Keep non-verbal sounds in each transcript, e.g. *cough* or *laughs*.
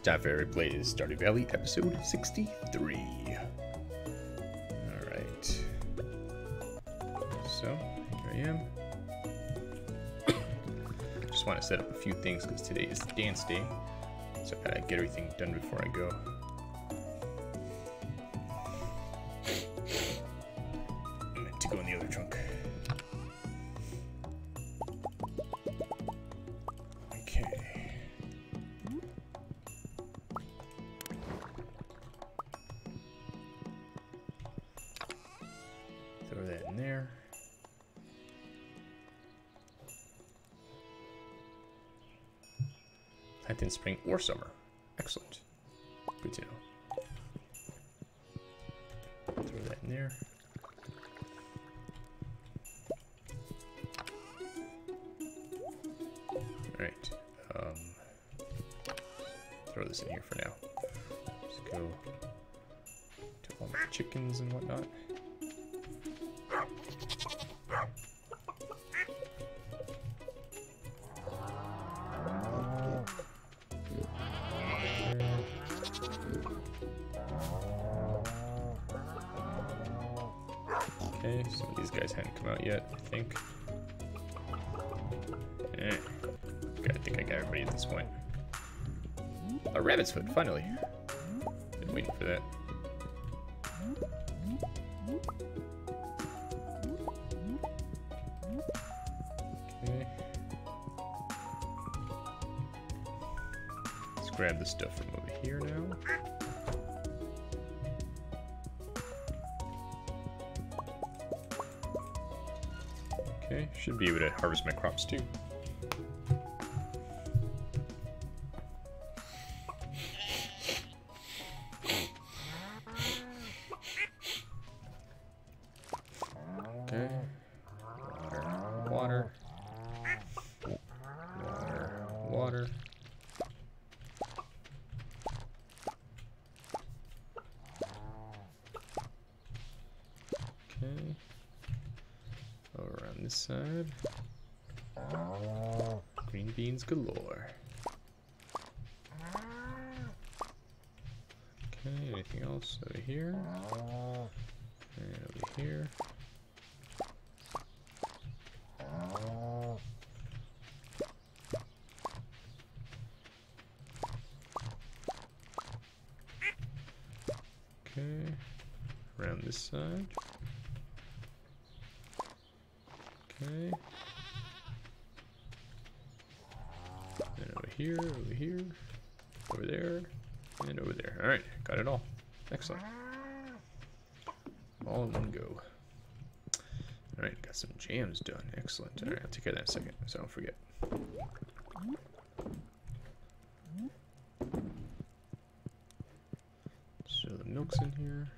Starberry Blaze Stardew Valley, episode 63. Alright. So, here I am. Just want to set up a few things because today is dance day. So I gotta get everything done before I go. A rabbit's foot, finally. Been waiting for that. Okay. Let's grab the stuff from over here now. Okay, should be able to harvest my crops too. Side. Okay. Over here, over here, over there, and over there. Alright, got it all. Excellent. All in one go. Alright, got some jams done. Excellent. Alright, I'll take care of that in a second so I don't forget. So the milk's in here.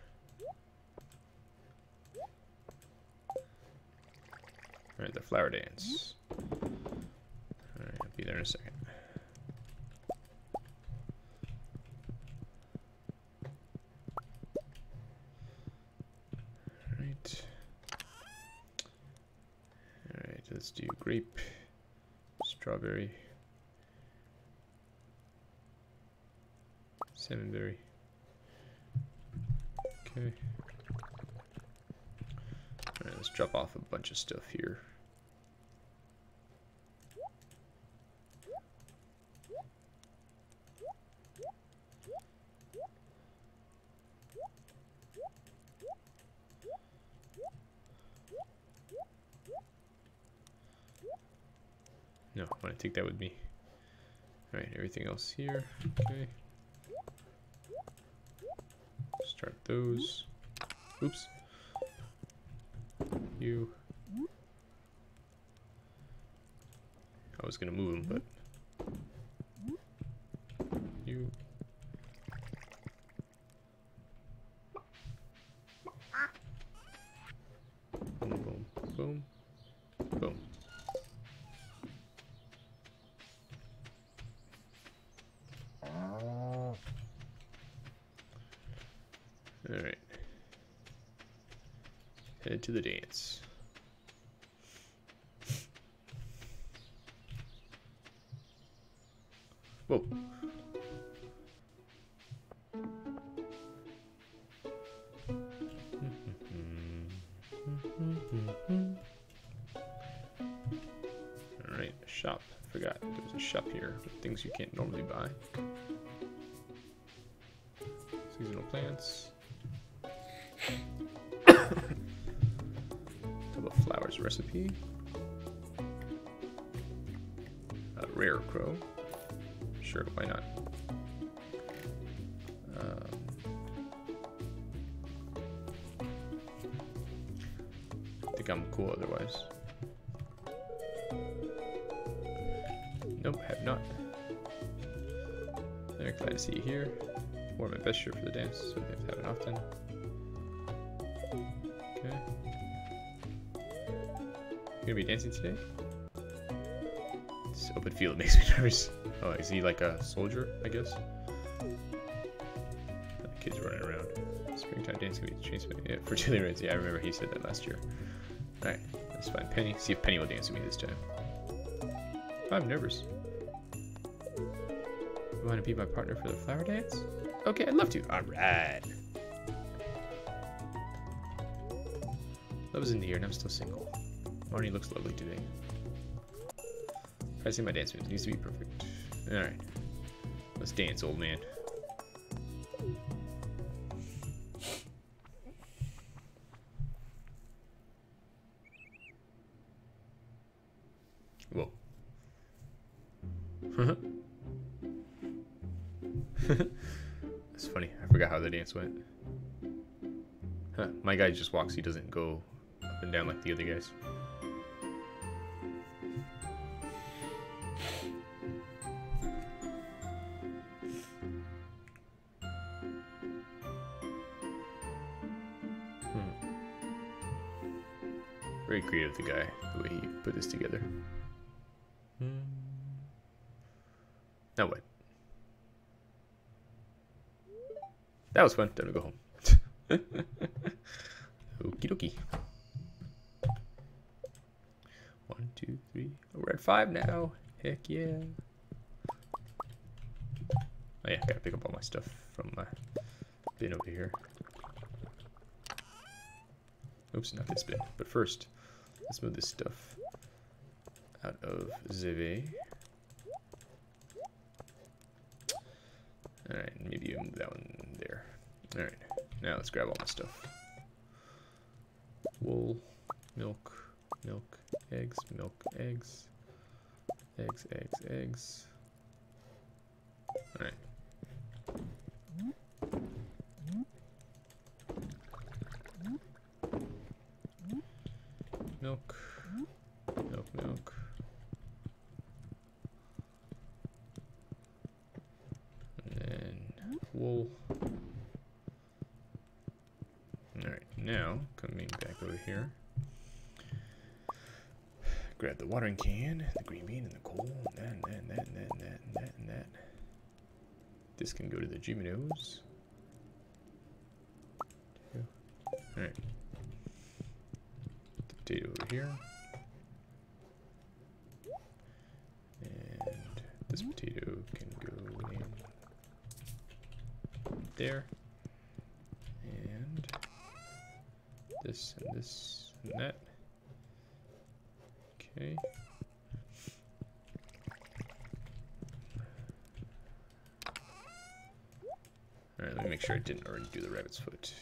Alright, the flower dance. Alright, I'll be there in a second. Alright. Alright, let's do grape, strawberry, salmonberry. Okay. Alright, let's drop off a bunch of stuff here. No, I want to take that with me. Alright, everything else here. Okay. Start those. Oops. You. I was gonna move them, but invited to the dance. Whoa. Alright, shop. Forgot there's a shop here with things you can't normally buy. Seasonal plants. See here. Wore my best shirt for the dance, so they have happen often. Okay. You gonna be dancing today? This open field *laughs* makes me nervous. Oh, is he like a soldier, I guess? Oh, the kids running around. Springtime dancing with Chase Yeah, for Chili Reds. Yeah, I remember he said that last year. Alright, let's find Penny. See if Penny will dance with me this time. I'm nervous. You want to be my partner for the flower dance? Okay, I'd love to. Alright. Love is in the air and I'm still single. Marnie looks lovely today. Pricing my dance moves needs to be perfect. Alright. Let's dance, old man. Went. Huh. My guy just walks. He doesn't go up and down like the other guys. Hmm. Very creative, the guy, the way he put this together. Hmm. Now what? That was fun. Time to go home. *laughs* Okie dokie. One, two, three. Oh, we're at five now. Heck yeah. Oh yeah, gotta pick up all my stuff from my bin over here. Oops, not this bin. But first, let's move this stuff out of Zeve. Alright, maybe that one. Alright, now let's grab all my stuff. Wool, milk, milk, eggs, milk, eggs, eggs, eggs, eggs. Alright. Milk, milk, milk. And then wool. Alright, now coming back over here. Grab the watering can, the green bean, and the coal, and that, and that, and that, and that, and that. This can go to the Junimos. Alright. The potato over here. And this potato can go in there. And this and this and that. Okay. Alright, let me make sure I didn't already do the rabbit's foot.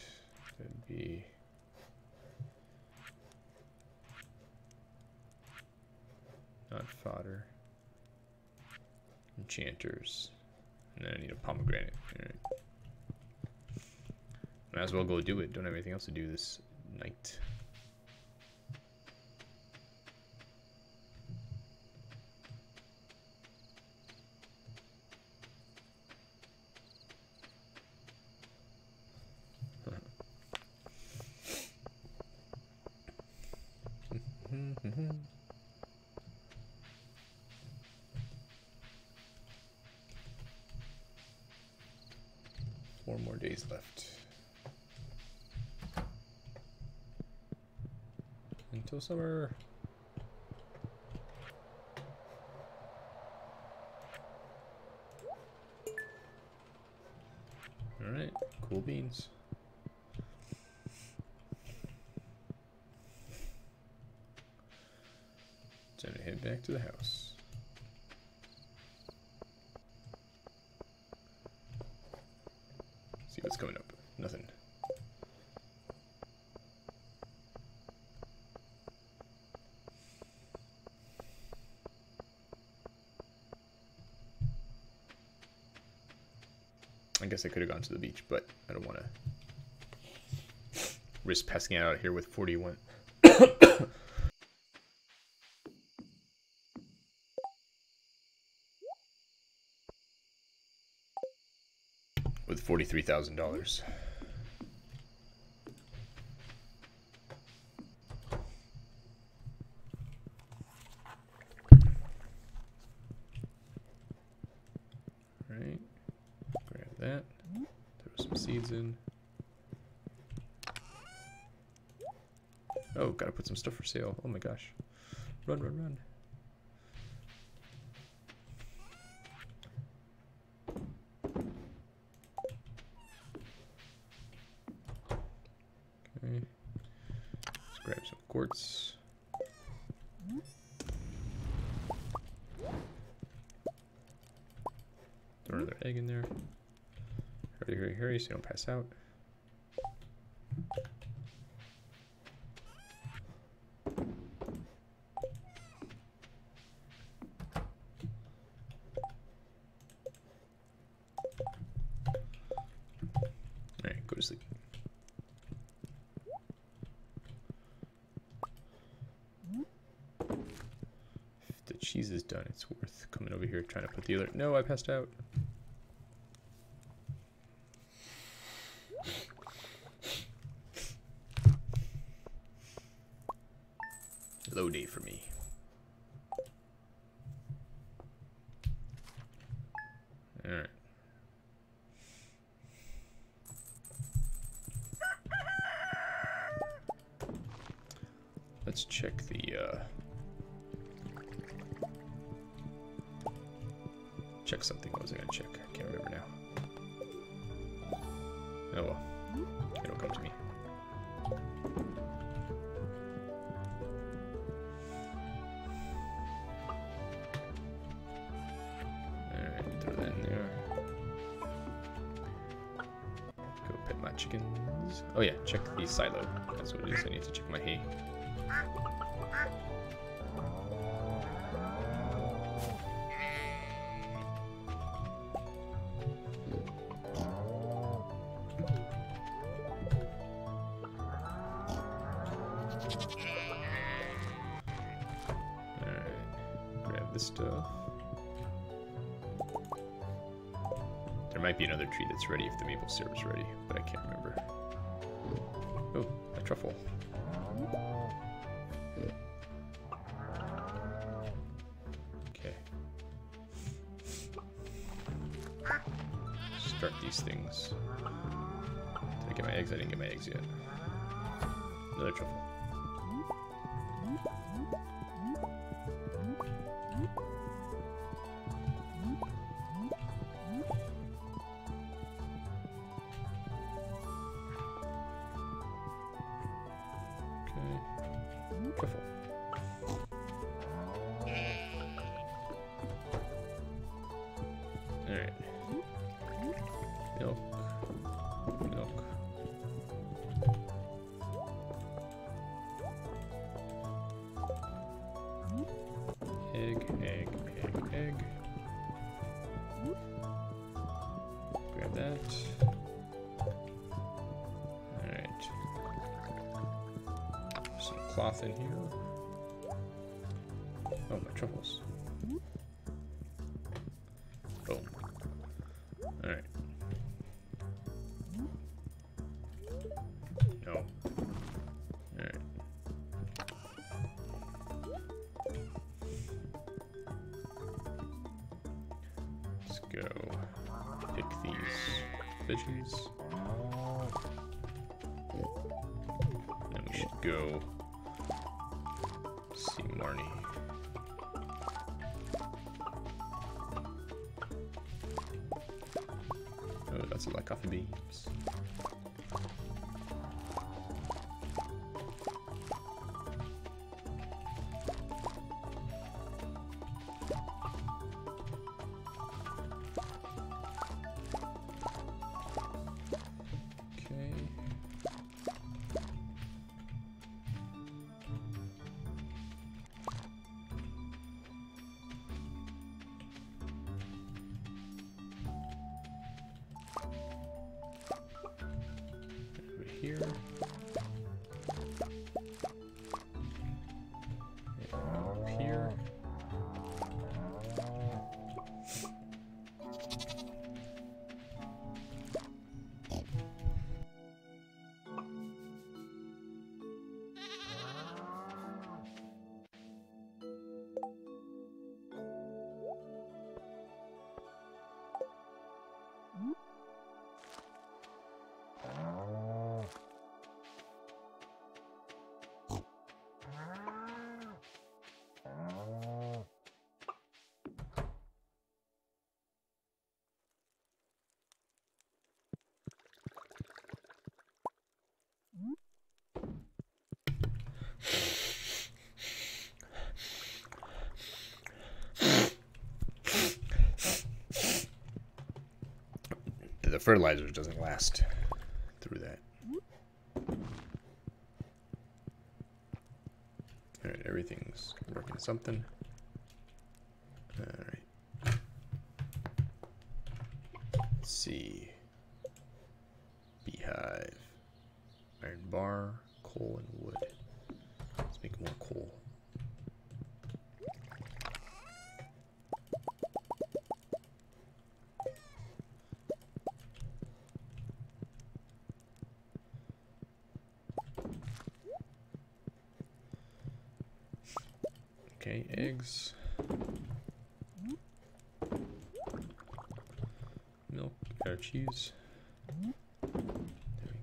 That'd be... Not fodder. Enchanters. And then I need a pomegranate. Alright. Might as well go do it. Don't have anything else to do this night. Four more days left. Summer. Alright, cool beans. Time to head back to the house. See what's coming up. Nothing. Guess I could have gone to the beach, but I don't want to risk passing out here with 41. *coughs* with $43,000. Right, grab that, throw some seeds in. Oh, gotta put some stuff for sale. Oh my gosh. Run, run, run. Okay. Let's grab some quartz. Throw another egg in there. Hurry, hurry, hurry so you don't pass out. Alright, go to sleep. If the cheese is done, it's worth coming over here trying to put the alert. No, I passed out. Check something. What was I gonna check? I can't remember now. Oh well. Stuff. There might be another tree that's ready if the maple syrup's ready, but I can't remember. Oh, a truffle. Okay. Start these things. Did I get my eggs? I didn't get my eggs yet. Another truffle. That's here. Fertilizer doesn't last through that. Alright, everything's working something. Alright. Let's see. Beehive. Iron bar, coal, and wood. Let's make more coal. Okay, eggs. Milk, or cheese. There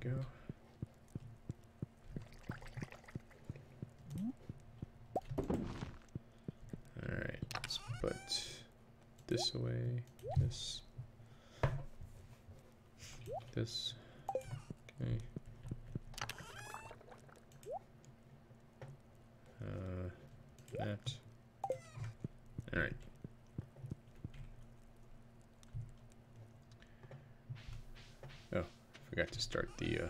we go. Alright, let's put this away, this, this, okay. Uh, that. Alright. Oh, forgot to start the, uh...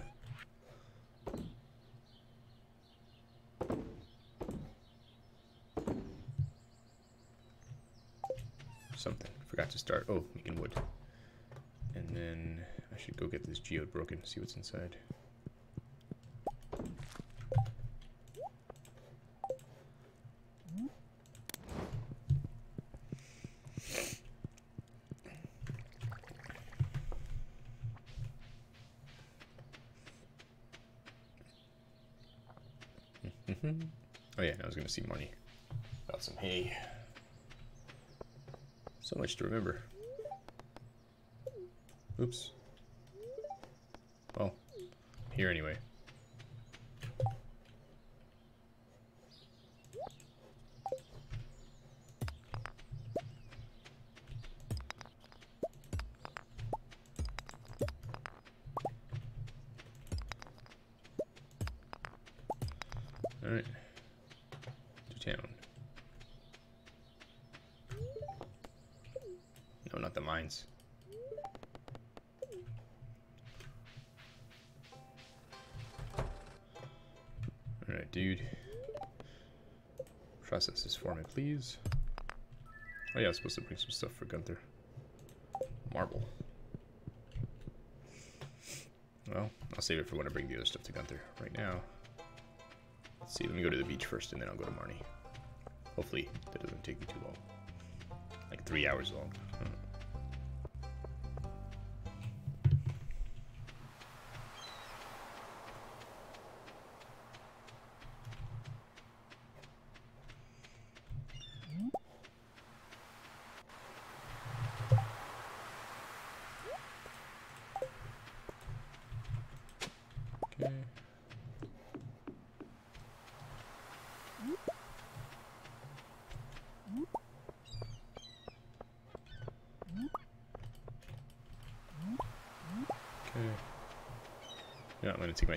Something. Forgot to start. Oh, making wood. And then I should go get this geode broken, see what's inside. Mhm. oh yeah, I was gonna see Marnie Got some hay. So much to remember. Oops. Well, here anyway. Mines. Alright, dude. Process this for me, please. Oh yeah, I was supposed to bring some stuff for Gunther. Marble. Well, I'll save it for when I bring the other stuff to Gunther. Right now, let's see, let me go to the beach first and then I'll go to Marnie. Hopefully that doesn't take me too long. Like three hours long.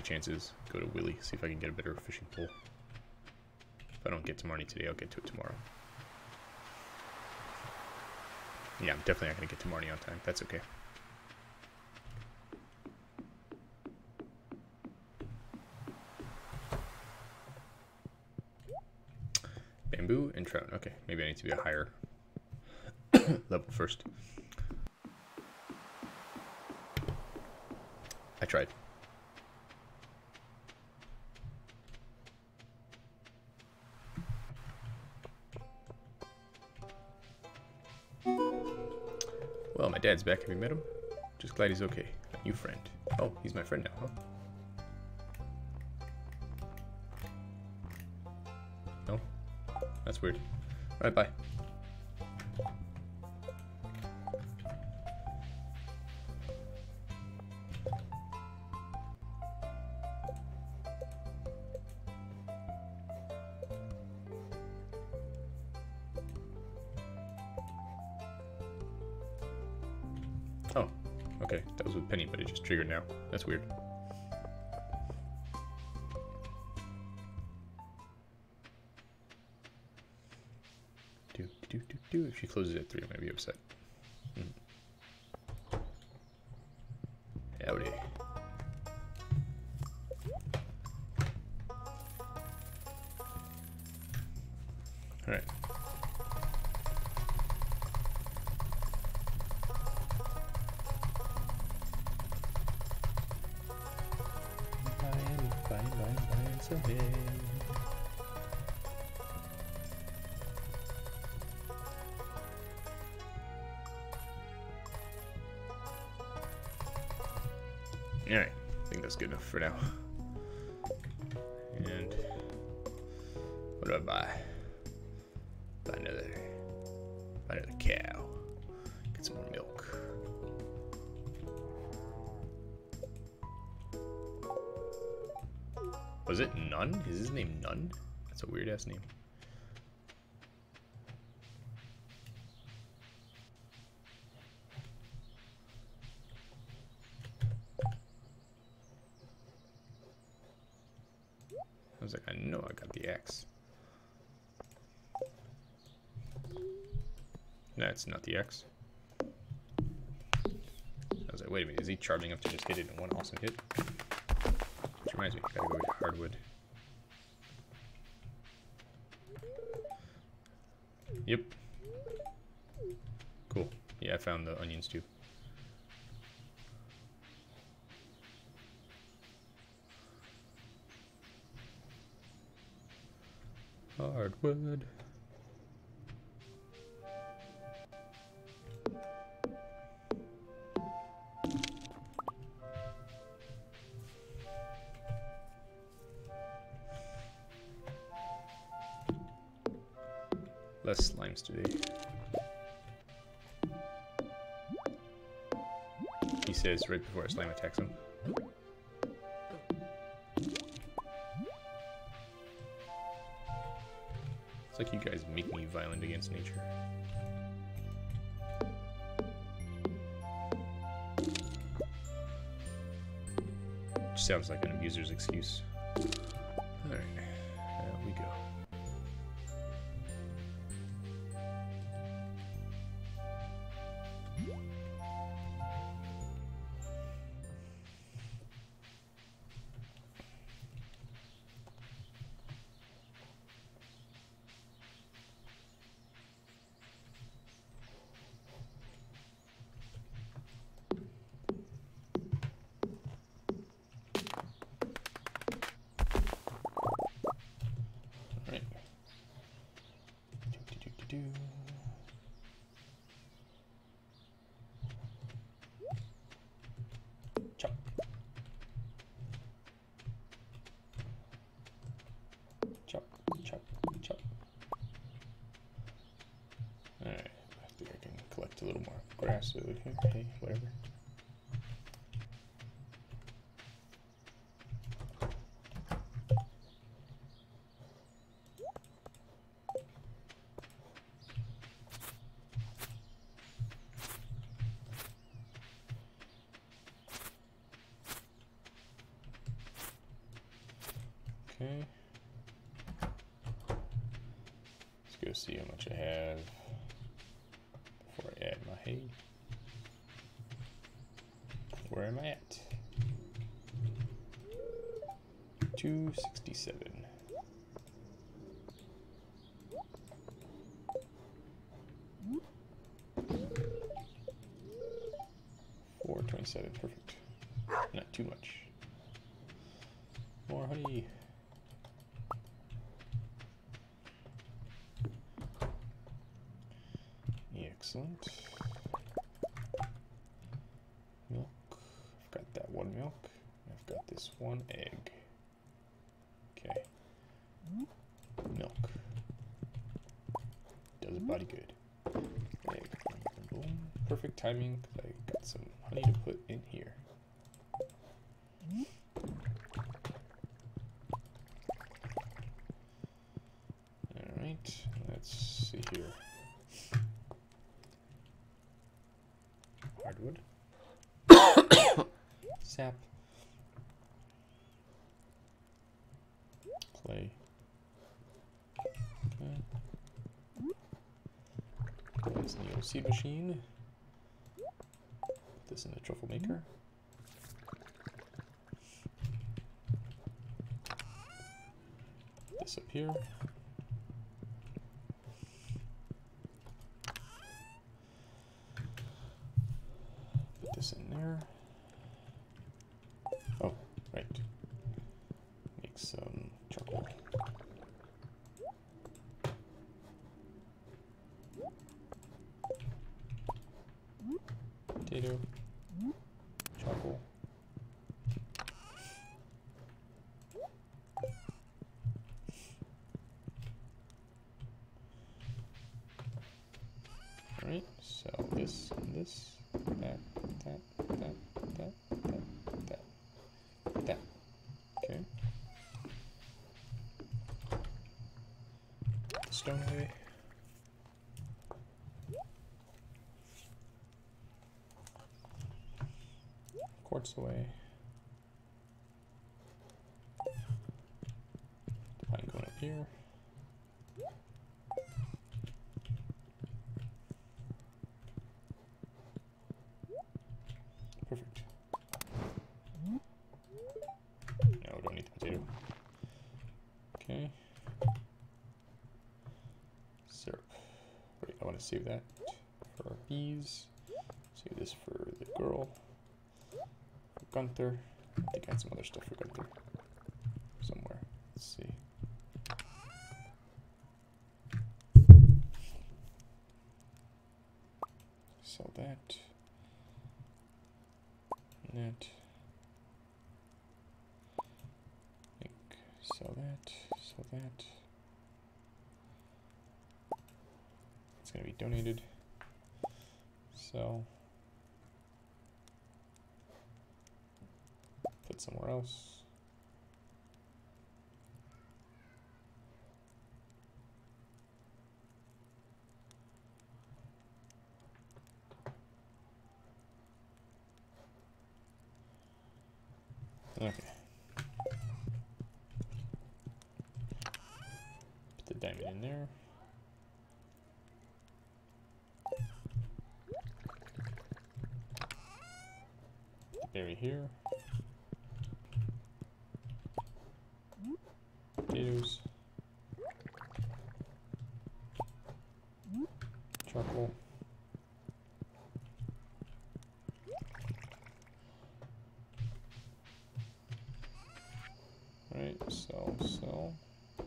My chances. Go to Willy, see if I can get a better fishing pole. If I don't get to Marnie today, I'll get to it tomorrow. Yeah, I'm definitely not gonna get to Marnie on time. That's okay. Bamboo and trout. Okay, maybe I need to be a higher *coughs* level first. I tried. Back. Have you met him? Just glad he's okay. A new friend. Oh, he's my friend now, huh? No? That's weird. Alright, bye. That's weird. Do, do, do, do. If she closes at 3, I might be upset. Alright, I think that's good enough for now. None? Is his name None? That's a weird ass name. I was like, I know I got the X. That's not the X. I was like, wait a minute, is he charging up to just hit it in one awesome hit? Which reminds me, gotta go get hardwood. Yep. Cool. Yeah, I found the onions too. Right before a slime attacks him. It's like you guys make me violent against nature. Which sounds like an abuser's excuse. Go see how much I have before I add my hay. Where am I at? 267. Four twenty-seven, perfect. Not too much. More honey. Excellent. one milk. I've got this one egg. Okay. Milk. Does a body good. Egg. Boom, boom. Perfect timing because I got some honey to put in here. Alright, let's see here. Hardwood. Sap. Clay. Okay. Put this in the OC machine. Put this in the truffle hmm. maker. This up here. Put this in there. Oh, right. Make some charcoal. Potato. Charcoal. Alright, so this and this, that, that, that, that, that, that, that. Okay. Put stone away. Quartz away. The pine cone up here. Perfect. No, don't need the potato. Okay. Wait, I want to save that for our bees. Save this for the girl. For Gunther. I think I had some other stuff for Gunther. Somewhere. Let's see. Sell that. That. Make, sell that, sell that. It's gonna be donated. So Put somewhere else. Okay. Put the diamond in there. The berry here. Potatoes. Charcoal. Right, sell, sell,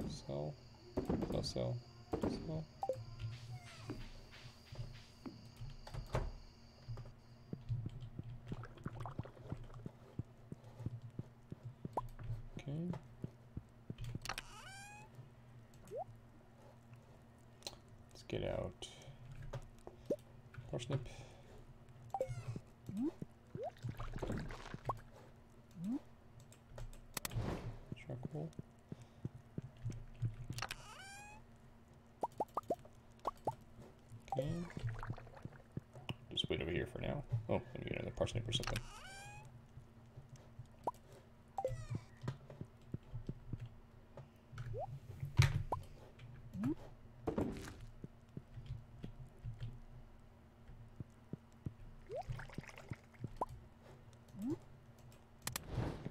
sell, sell, sell, sell. Okay. Let's get out parsnip. Charcoal. Okay. Just wait over here for now. Oh, me get another parsnip or something.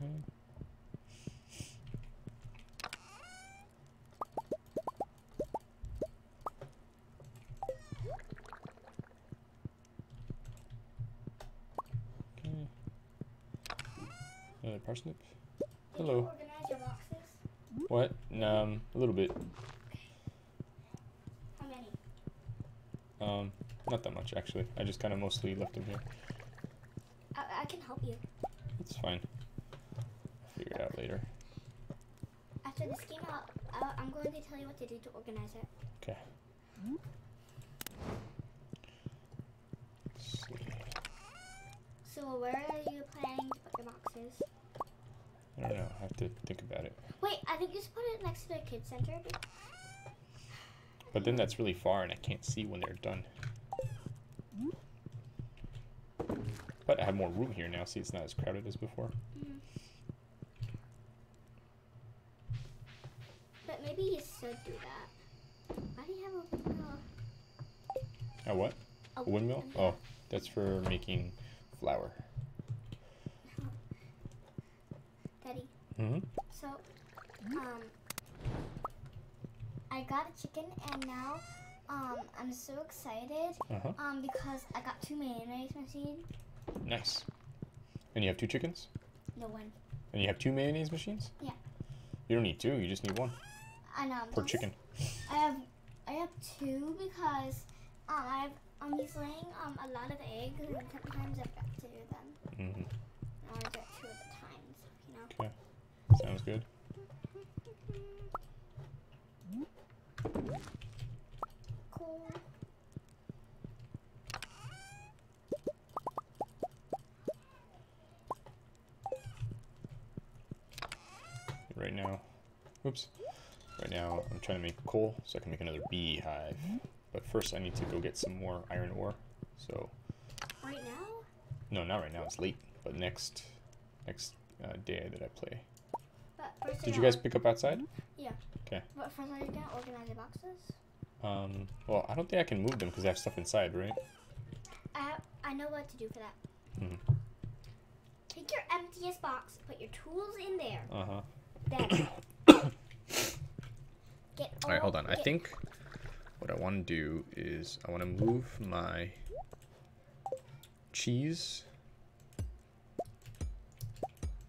Okay. Okay. Another parsnip. Did Hello. you organize your boxes? What? Um, a little bit. How many? Um, not that much actually. I just kind of mostly left them here. I, I can help you. It's It's fine. I'll figure it out later. After this game, I'll, I'll, I'm going to tell you what to do to organize it. Okay. So where are you planning to put your boxes? I don't know. I have to think about it. Wait, I think you should put it next to the kids center. But then that's really far, and I can't see when they're done. But I have more room here now. See, it's not as crowded as before. Mhm. But maybe you should do that. Why do you have a windmill? A what? A A windmill? Oh, that's for making flour. Mm-hmm. So, um, I got a chicken and now, um, I'm so excited, Uh-huh. um, because I got two mayonnaise machines. Nice. And you have two chickens? No one. And you have two mayonnaise machines? Yeah. You don't need two. You just need one And um, per chicken. I have I have two because um I have um he's laying um a lot of eggs and sometimes I've got two of them. Mm-hmm. I want to get two at a time, you know. Okay. Sounds good. Cool. Right now, oops. Right now, I'm trying to make coal so I can make another beehive. But first, I need to go get some more iron ore. So, Right now? no, not right now. It's late. But next, next uh, day that I play. But first Did you guys pick up outside? Yeah. Okay. But first are you gonna organize the boxes? Um, well, I don't think I can move them because I have stuff inside, right? I have, I know what to do for that. Mhm. Take your emptiest box, put your tools in there. Uh huh. Then *coughs* get All right, hold on. I think what I want to do is I want to move my cheese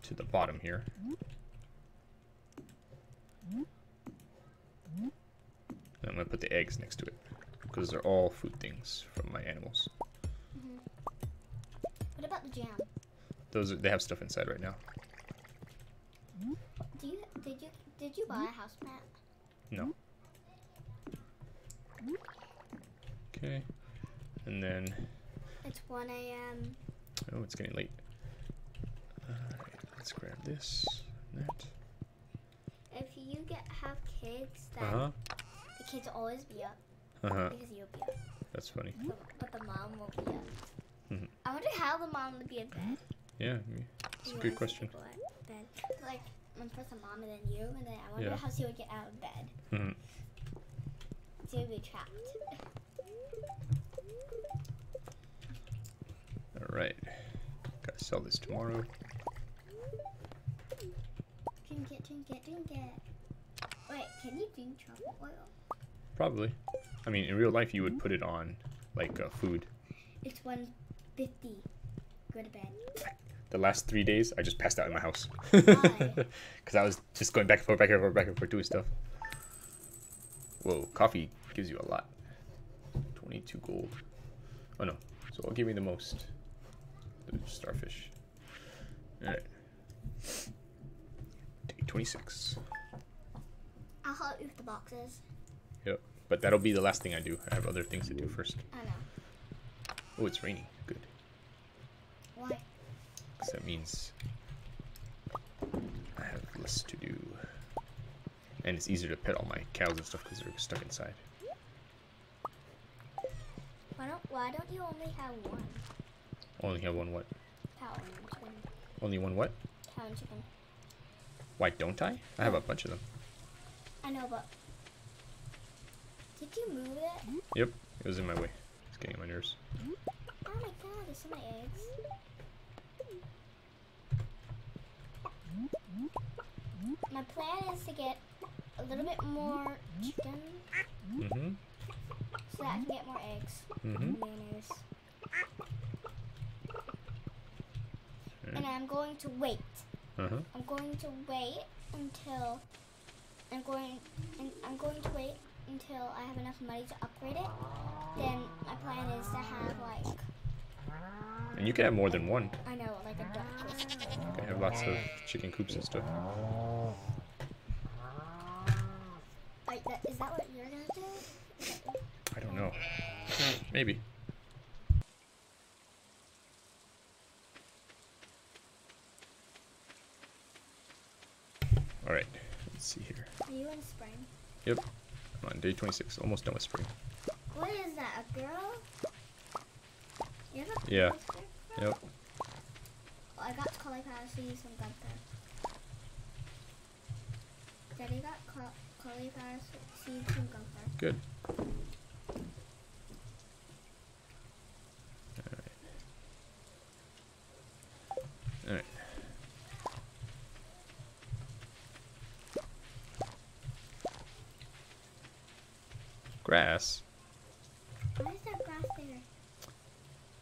to the bottom here. And I'm going to put the eggs next to it because they're all food things from my animals. What about the jam? Those are, they have stuff inside right now. Do you did you did you buy a house mat? No. Okay. And then It's 1 a.m. Oh, it's getting late. Alright, let's grab this. That. If you get have kids, then Uh huh. Kids always be up Uh huh. because you'll be up, That's funny. but, but the mom won't be up. Mhm. I wonder how the mom would be in bed. Yeah, it's a good question. Bed. Like first the mom and then you, and then I wonder Yeah. how she would get out of bed. Mhm. She would be trapped. Alright. Gotta sell this tomorrow. Drink it, drink it, drink it. Wait, can you drink chocolate oil? Probably. I mean, in real life, you would put it on like uh, food. It's 150. Go to bed. The last three days, I just passed out in my house. Because *laughs* I was just going back and forth, back and forth, back and forth, doing stuff. Whoa, coffee gives you a lot. 22 gold. Oh no. So I'll give me the most. The starfish. Alright. Day 26. I'll help you with the boxes. But that'll be the last thing I do. I have other things to do first. I know. Oh, it's raining. Good. Why? 'Cause that means I have less to do. And it's easier to pet all my cows and stuff because they're stuck inside. Why don't Why don't you only have one Only have one what? cow and chicken? Only one what? Cow and chicken. Why don't I? I have a bunch of them. I know, but did you move it? Yep, it was in my way. It's getting on my nerves. Oh my god, there's so my eggs. My plan is to get a little bit more chicken Mm-hmm. so that I can get more eggs. And Mayonnaise. And I'm going to wait. Uh-huh. I'm going to wait until I'm going and I'm going to wait until I have enough money to upgrade it. Then my plan is to have like And you can have more than one. I know like a duck something. Okay. lots of chicken coops and stuff. Like, that, is that what you're gonna do? I don't know. Maybe. All right. Let's see here. Are you in spring? Yep. On, day 26. Almost done with spring. What is that, a girl? A yeah. Girl? Yep. Oh, I got cauliflower seeds and use. Daddy got cauliflower seeds and so. Good. Grass, Why is there grass there?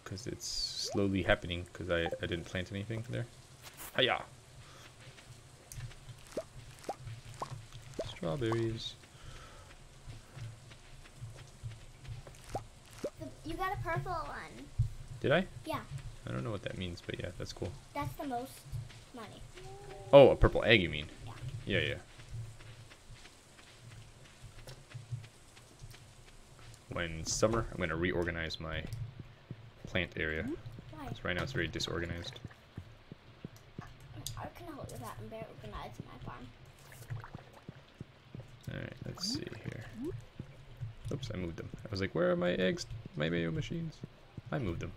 because it's slowly happening, because I, I didn't plant anything there. Hiya! Strawberries. You got a purple one. Did I? Yeah, I don't know what that means, but yeah, that's cool. that's the most money. Oh, a purple egg, you mean? Yeah. Yeah, yeah. When summer, I'm gonna reorganize my plant area. Hmm? 'cause right now it's very disorganized. I can help with that and better organize my farm. Alright, let's hmm? see here. Oops, I moved them. I was like, where are my eggs, my mayo machines? I moved them.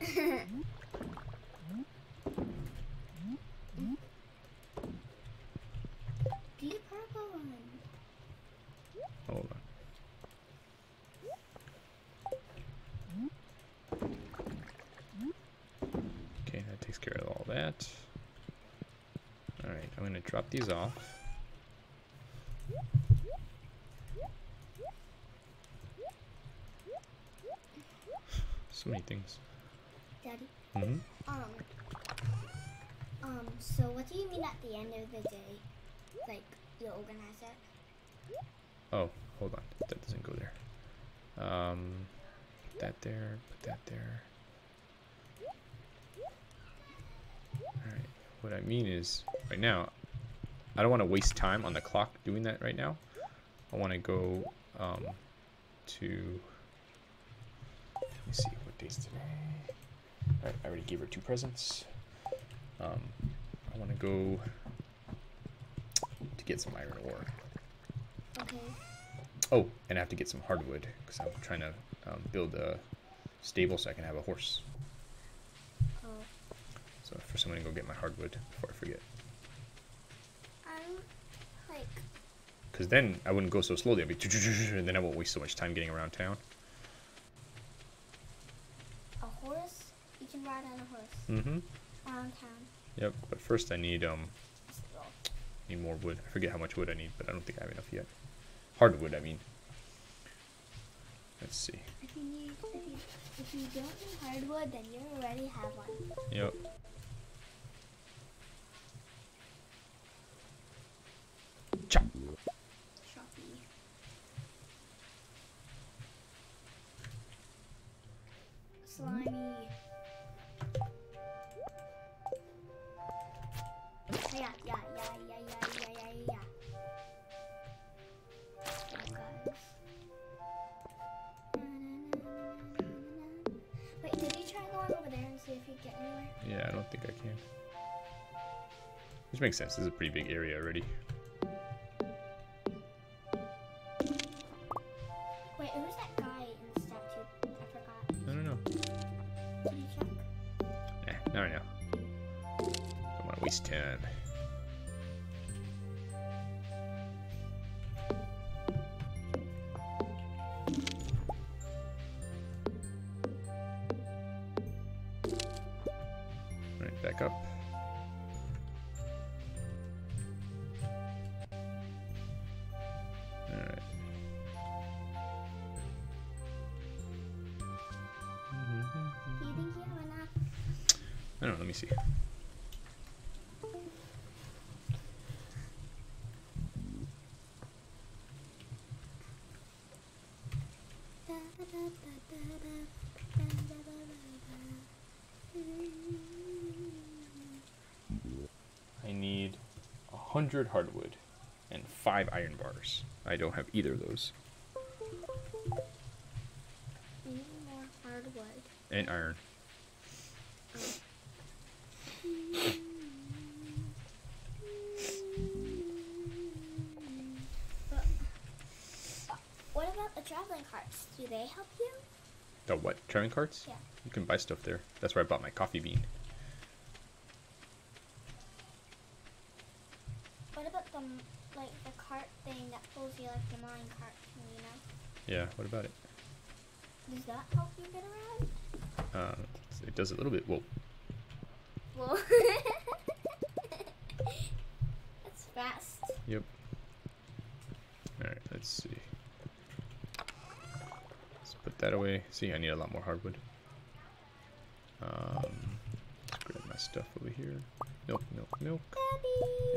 *laughs* Hmm? The purple one. Hold on. Okay, that takes care of all that. Alright, I'm gonna drop these off. So many things. Daddy. hmm Um. Um. So, what do you mean at the end of the day? Like you organize it? Oh, hold on. That doesn't go there. Um, put that there, put that there. Alright, what I mean is, right now, I don't want to waste time on the clock doing that right now. I want to go um, to, let me see, what day's today? Alright, I already gave her two presents. Um, I want to go to get some iron ore. Okay. Oh, and I have to get some hardwood because I'm trying to um, build a stable so I can have a horse. Oh. So for someone to go get my hardwood before I forget. I'm like Because then I wouldn't go so slowly. I'd be and then I won't waste so much time getting around town. a horse. You can ride on a horse Mm-hmm. around town. Yep. But first I need um need more wood. I forget how much wood I need, but I don't think I have enough yet. Hardwood, I mean. Let's see. If you need, if you, if you don't need hardwood, then you already have one. Yep. Chop. Slimy. Yeah, yeah, yeah, yeah, yeah, yeah, yeah, guys. Wait, did try going over there and see if you get anywhere? Yeah, I don't think I can. Which makes sense. This is a pretty big area already. Waste time. Right, back up. Alright. Do you think you have enough? I don't know, let me see. 100 hardwood and 5 iron bars. I don't have either of those. And iron. What about the traveling carts? Do they help you? The what? Traveling carts? Yeah. You can buy stuff there. That's where I bought my coffee bean. What about it? does that help you get around? Uh, it does a little bit. Well, Well, *laughs* that's fast. yep. Alright, let's see. Let's put that away. See, I need a lot more hardwood. Um, let's grab my stuff over here. Milk, milk, milk.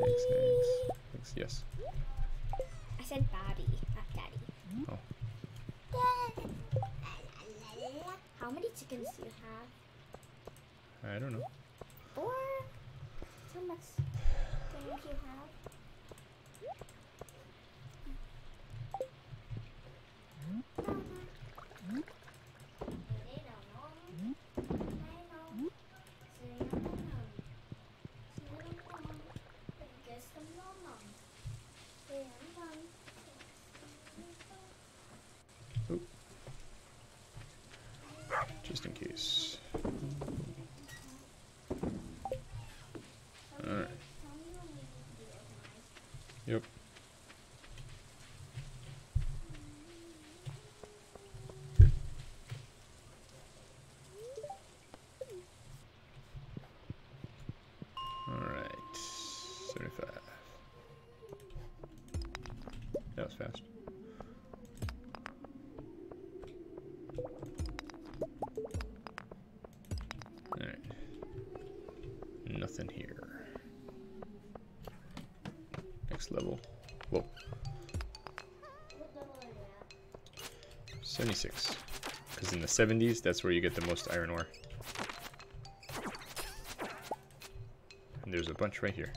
Eggs, eggs. Eggs, yes. I said Daddy, not Daddy. Oh. Chickens do you have? I don't know. Four? How much things you have? Just in case. Alright. Yep. Alright. 75. That was fast. Whoa. 76. Because in the 70s, that's where you get the most iron ore. And there's a bunch right here.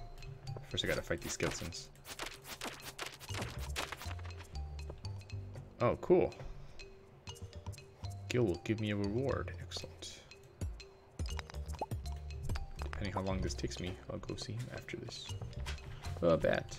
First I gotta fight these skeletons. Oh, cool. Gil will give me a reward. Excellent. Depending how long this takes me, I'll go see him after this. A bat.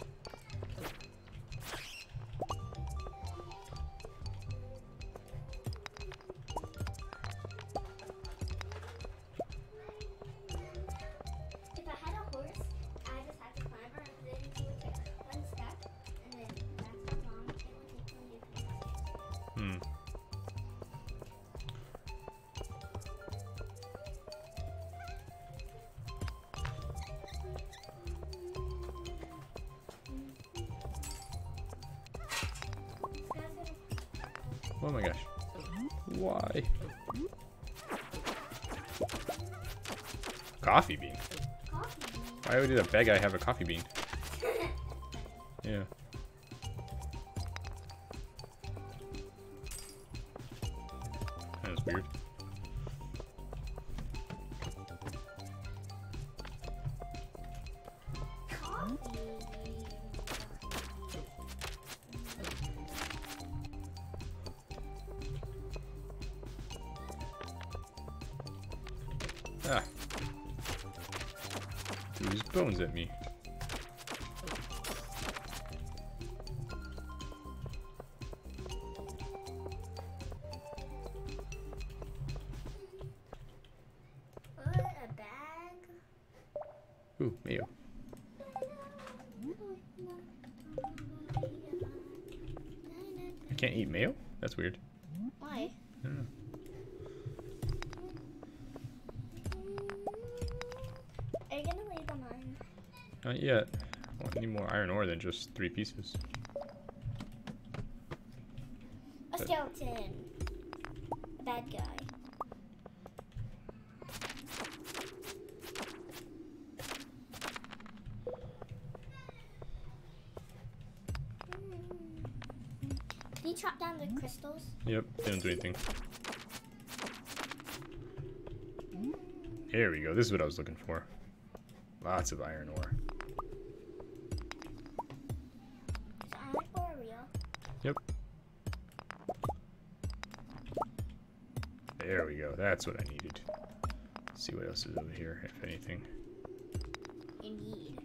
Would a guy have a coffee bean? Than just three pieces. A skeleton. A bad guy. Can you chop down the crystals? Yep, they don't do anything. There we go. This is what I was looking for. Lots of iron ore. That's what I needed. Let's see what else is over here, if anything. Indeed.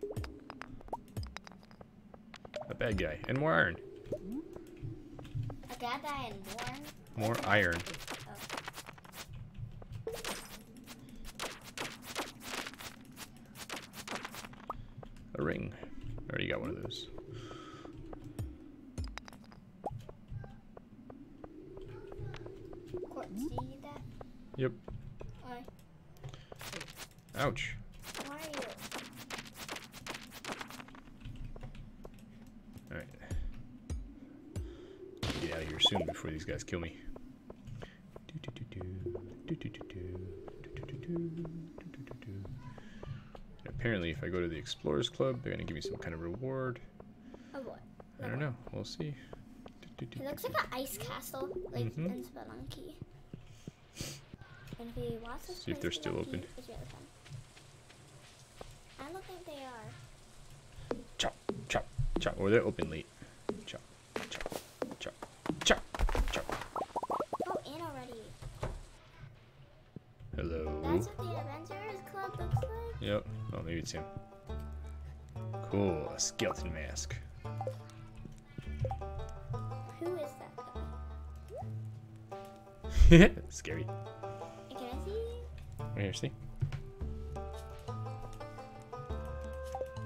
A bad guy. And more iron. A bad guy and born. More iron. Here soon before these guys kill me. Apparently, if I go to the Explorers Club, they're gonna give me some kind of reward. Oh boy. I don't know. We'll see. It looks like an ice castle, like Mhm. in Spelunky. And watch this See if they're still open. Really. I don't think they are. Chop, chop, chop. Or they're open late. Maybe it's him. Cool. A skeleton mask. Who is that *laughs* guy? Scary. Can I see? Right here, see?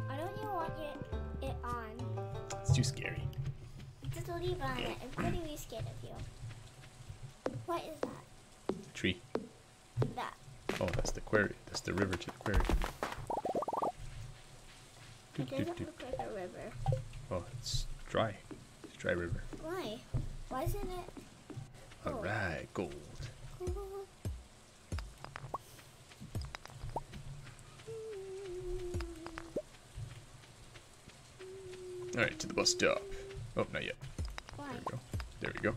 I don't even want it, it on. It's too scary. Just leave it on it. I'm pretty really *clears throat* scared of you. What is that? Tree. That. Oh, that's the quarry. That's the river to the quarry. It doesn't look like a river. Oh, it's dry. It's dry river. Why? Why isn't it? Oh. Alright, gold. cool? Alright, to the bus stop. Oh, not yet. There we go. There we go.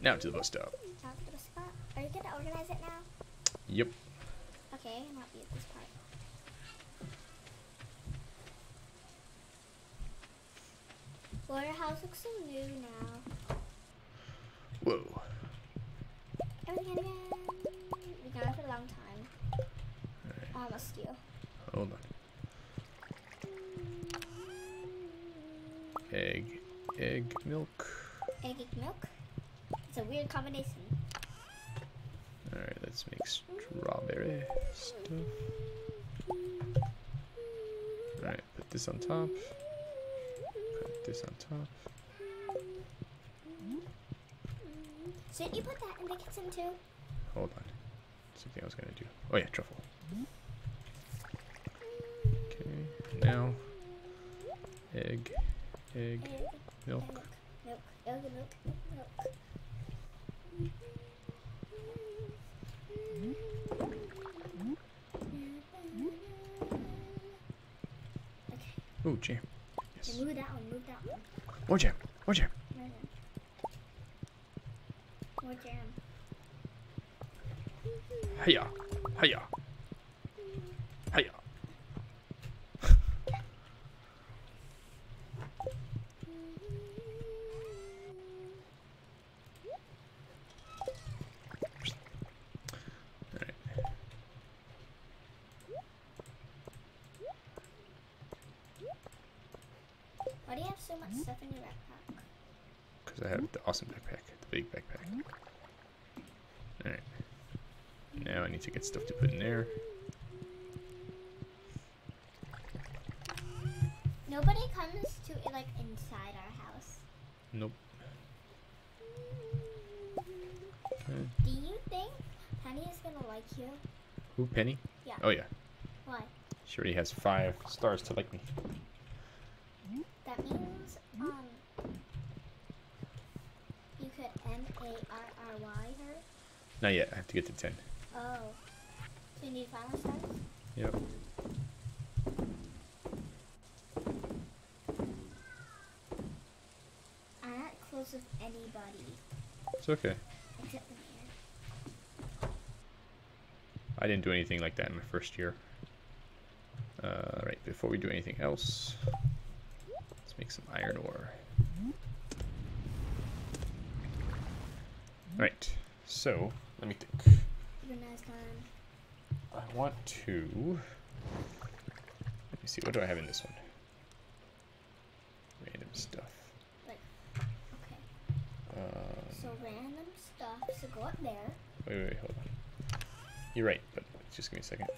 Now to the bus stop. Talk to the spot. Are you gonna organize it now? Yep. Okay, not be at this part. Well, your house looks so new now. Whoa. Everything again. We've been gone for a long time. Almost you. Hold on. Egg. Egg. Milk. Egg, egg, milk. It's a weird combination. Alright, let's make strawberry stuff. Alright, put this on top. Put this on top. Shouldn't you put that in the kitchen too? Hold on. Something I was gonna do. Oh yeah, truffle. So much stuff in your backpack? Because I have the awesome backpack, the big backpack. Mm-hmm. Alright. Now I need to get stuff to put in there. Nobody comes to like inside our house. Nope. Okay. Do you think Penny is gonna like you? Who, Penny? Yeah. Oh, yeah. Why? She already has five stars to like me. That means um you could M A R R Y her. Not yet. I have to get to 10. Oh. So you need five more? Yep. I'm not close with anybody It's okay. except for here. I didn't do anything like that in my first year. Uh, right, before we do anything else, let's make some iron ore. Alright, so let me think. I want to. Let me see, what do I have in this one? Random stuff. Okay. Um, So random stuff. So go up there. wait, wait, wait, hold on. You're right, but just give me a second.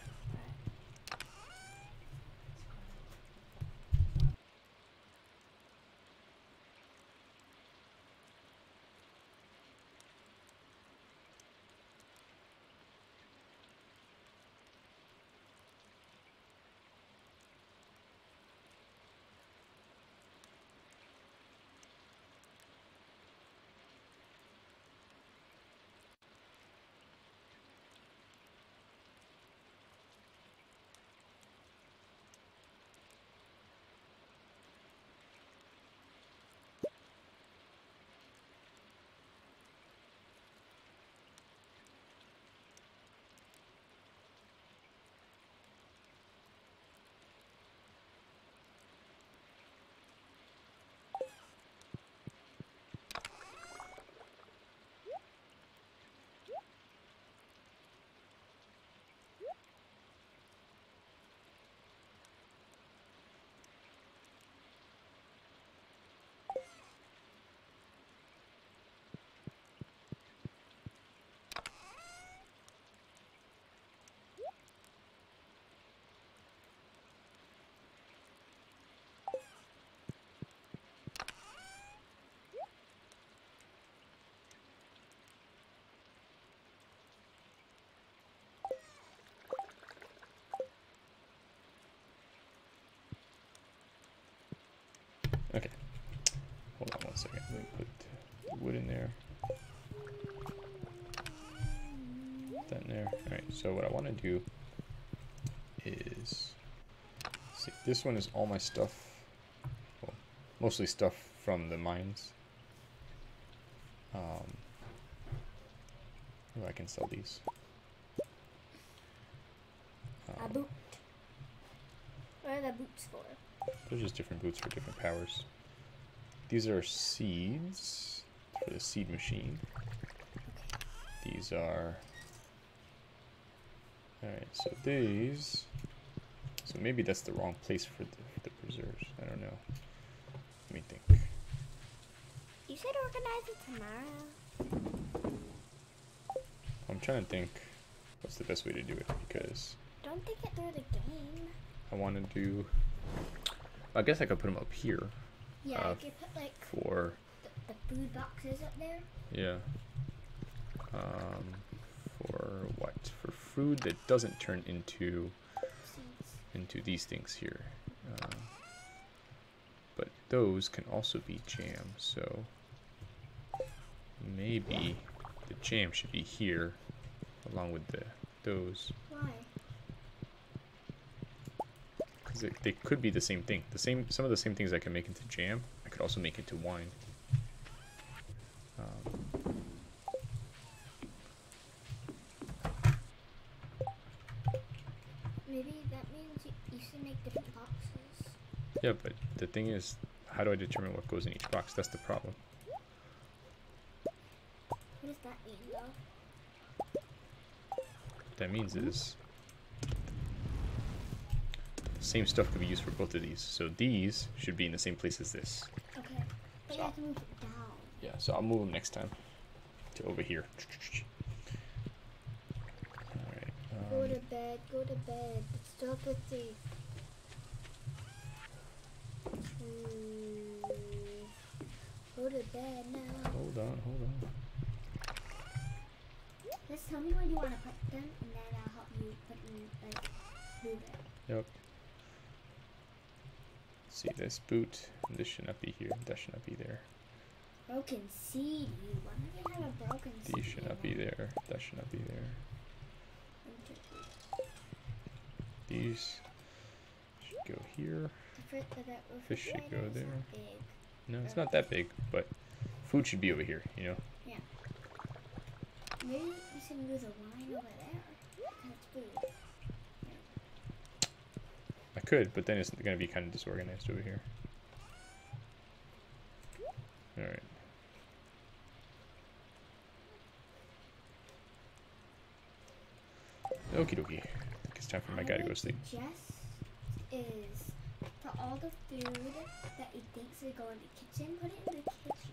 Okay. Hold on one second. Let me put the wood in there. That in there. Alright, so what I want to do is. See, this one is all my stuff. Well, mostly stuff from the mines. Um, I can sell these. A Um, boot. What are the boots for? They're just different boots for different powers. These are seeds for the seed machine. These are. Alright, so these. So maybe that's the wrong place for the, for the preserves. I don't know. Let me think. You said organize it tomorrow. I'm trying to think what's the best way to do it because Don't think it through the game. I want to do. I guess I could put them up here Yeah, Uh, you could put like for. the, the food boxes up there. Yeah. Um, for what? For food that doesn't turn into into these things here. Uh, but those can also be jam, so maybe the jam should be here along with the those Why? Because they, they could be the same thing. The same some of the same things I can make into jam, I could also make into wine. Um, Maybe that means you, you should make different boxes. yeah, but the thing is, how do I determine what goes in each box? That's the problem. What does that mean though? What that means is same stuff could be used for both of these. So these should be in the same place as this. Okay. But you So- have to move it down. Yeah, so I'll move them next time to over here. Alright. Go Um, to bed, go to bed. It's twelve fifty. Go to bed now. hold on, hold on. Just tell me where you want to put them, and then I'll help you put them, like, move it. See this boot. This should not be here. That should not be there. Broken seed, you. Why do you have a broken seed? These should not be there. That should not be there. These should go here. The, fr- the, the Fish should go there. No, it's not that big, but food should be over here, you know? Yeah. Maybe you should move the wine over there. That's food could, but then it's going to be kind of disorganized over here. Alright. Okie dokie. I think it's time for my guy to go to sleep. Jess is put all the food that he thinks would go in the kitchen, put it in the kitchen.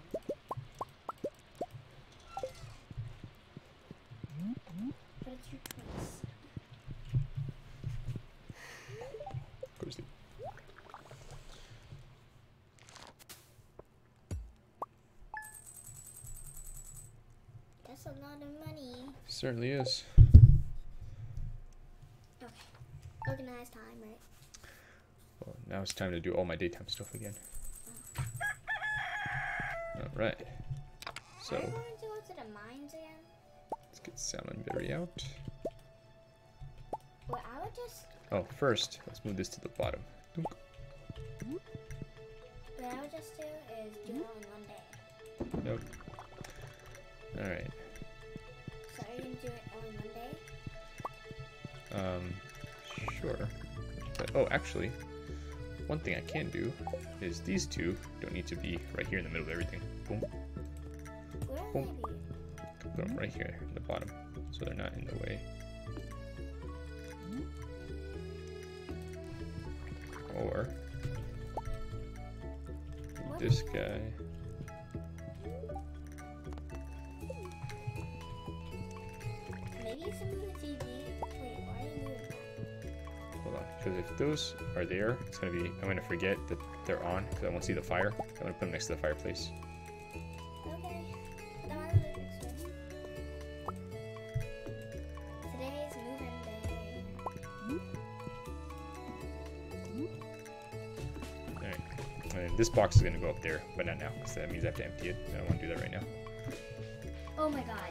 But it's your choice. Certainly is. Okay. Organized time, right? Well, now it's time to do all my daytime stuff again. Alright. So, we going to go to the mines again? let's get Salmonberry out. Well, I would just. Oh, first, let's move this to the bottom. Dunk. What I would just do is do it all in one day. Nope. Alright. Um, sure. But, oh, actually, one thing I can do is these two don't need to be right here in the middle of everything. Boom. Boom. Would they be? Put them right here in the bottom, so they're not in the way. Or this guy. Because if those are there, it's gonna be. I'm gonna forget that they're on because I won't see the fire. I'm gonna put them next to the fireplace. Okay. Put them on the living room. Today's moving day. Alright. And this box is gonna go up there, but not now, because that means I have to empty it. and I don't want to do that right now. Oh my god.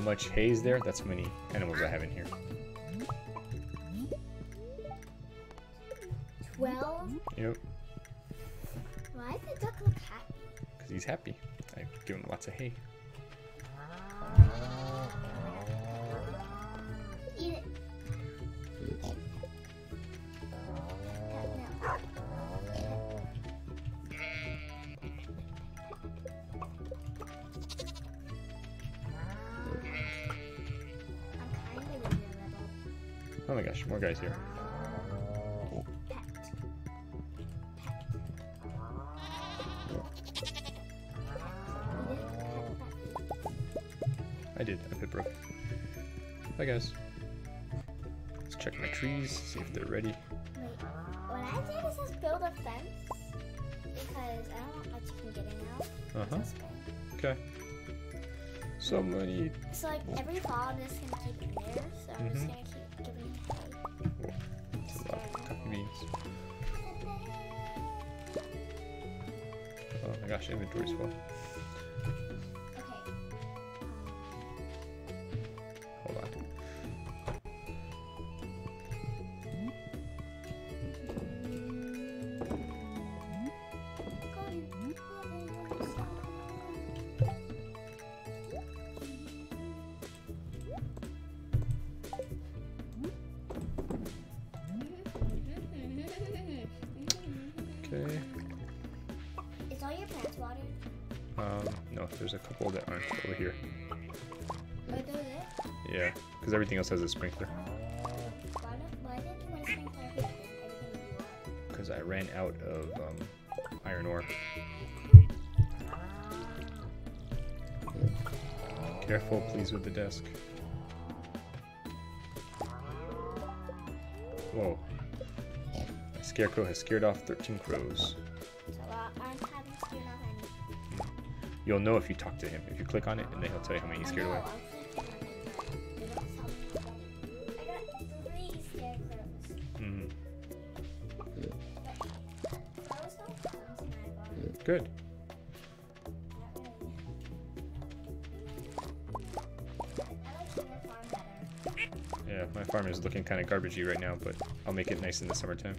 Much is there, that's how many animals I have in here. Hi guys. Let's check my trees, see if they're ready. Wait, what I did is just build a fence because I don't want my chicken getting out. Uh huh. Okay. So many. So like every fall, I'm just gonna keep it there. So I'm just Mhm. gonna keep giving it hay. It's a lot of coffee beans. Oh my gosh, inventory's full. Everything else has a sprinkler. Because I ran out of um, iron ore. Careful, please, with the desk. Whoa. My scarecrow has scared off 13 crows. You'll know if you talk to him. If you click on it, and then he'll tell you how many he scared away. Looking kind of garbagey right now, but I'll make it nice in the summertime.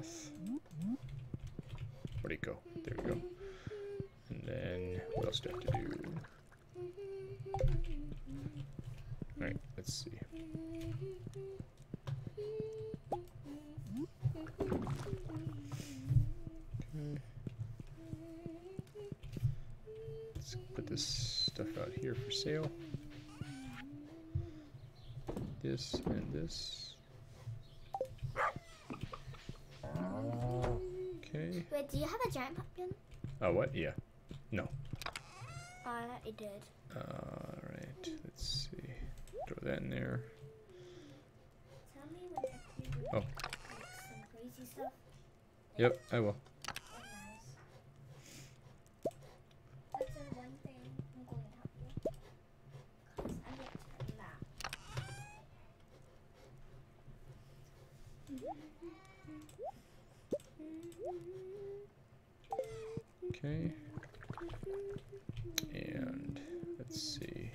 Make cloth. Where'd it go? There we go. And then what else do I have to do? Alright, let's see. Okay. Let's put this stuff out here for sale. This and this. Okay. Wait, do you have a giant pumpkin? Oh, what? Yeah. No. Uh, oh, I thought you did. Alright, let's see. Throw that in there. Tell me when you do Oh. like, some crazy stuff. Yep, I will. Organize. That's the one thing I'm going to help you. Cause I'm the expert in that. Okay. And let's see.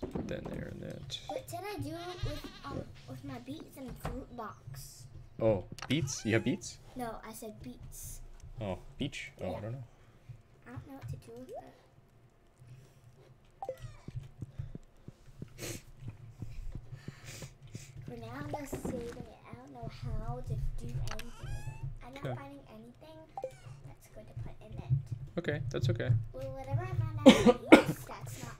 Put that there and that. What did I do with um with my beets and fruit box? Oh, beets? You have beets? No, I said beets. Oh, beach? Oh, I don't know. I don't know what to do with it. For now, I'm just saving it. I don't know how to do anything. I'm not Okay. finding anything that's good to put in it. Okay, that's okay. Well, whatever I find out use, that's not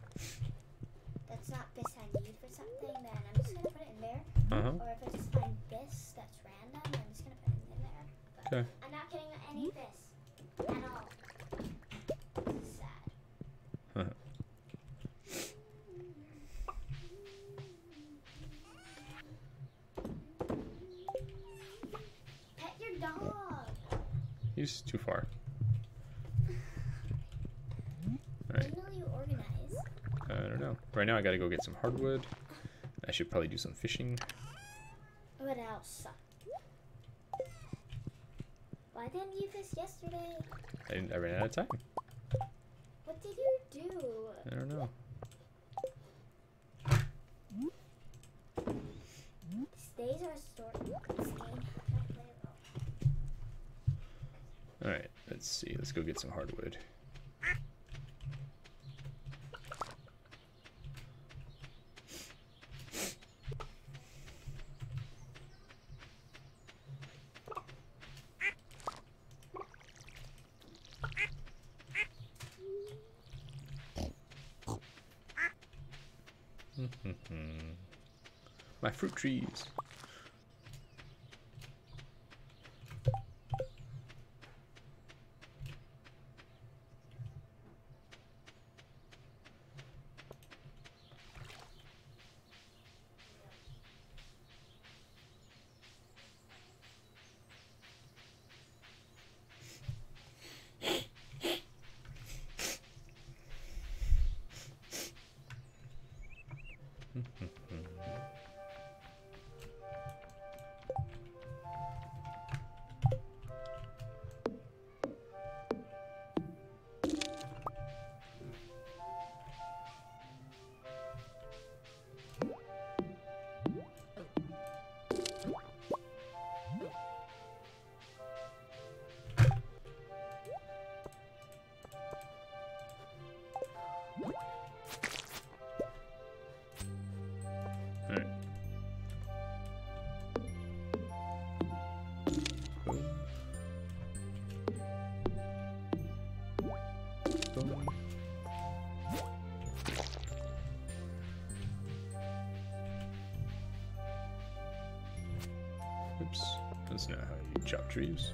that's not this I need for something, then I'm just gonna put it in there. Uh huh. Or if I just find this that's random, I'm just gonna put it in there. But Okay. I'm not getting any of this at all. This is sad. Pet your dog. Too far. I Alright, know you organize. I don't know. Right now I gotta go get some hardwood. I should probably do some fishing. What else? Why didn't you fish yesterday? I, didn't, I ran out of time. What did you do? I don't know. Stays are stored. Alright, let's see. Let's go get some hardwood. *laughs* My fruit trees. Oops,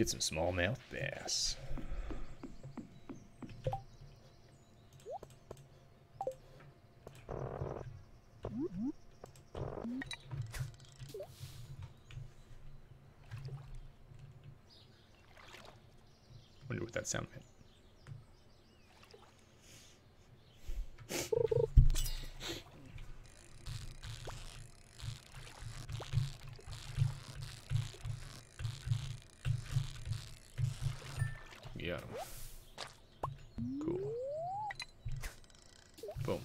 Get some smallmouth bass. Wonder what that sound meant. Yeah. Cool. Boom.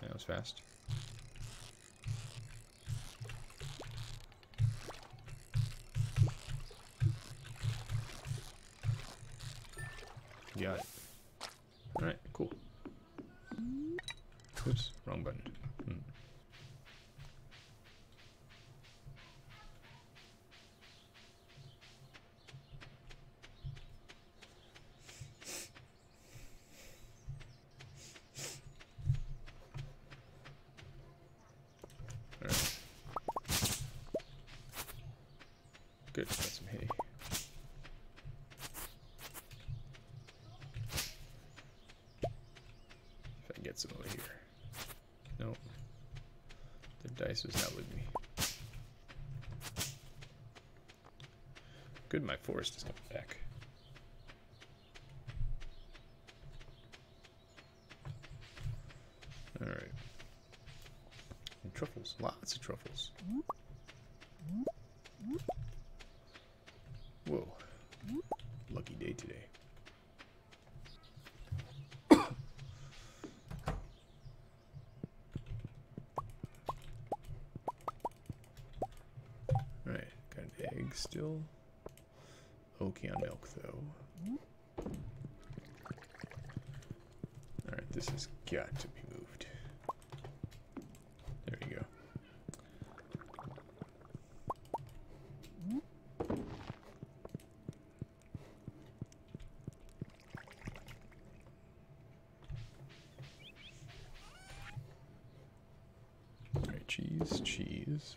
That was fast. Got it. Alright, cool. Oops, wrong button. Hmm. Alright. Good, got some hay. If I can get some over here. Nope. The dice was not with me. Good, my forest is coming back. Alright. And truffles. Lots of truffles. Whoa. Lucky day today. Alright, got an egg still. Okay on milk though. Mm-hmm. Alright, this has got to be moved. There you go. Alright, cheese, cheese.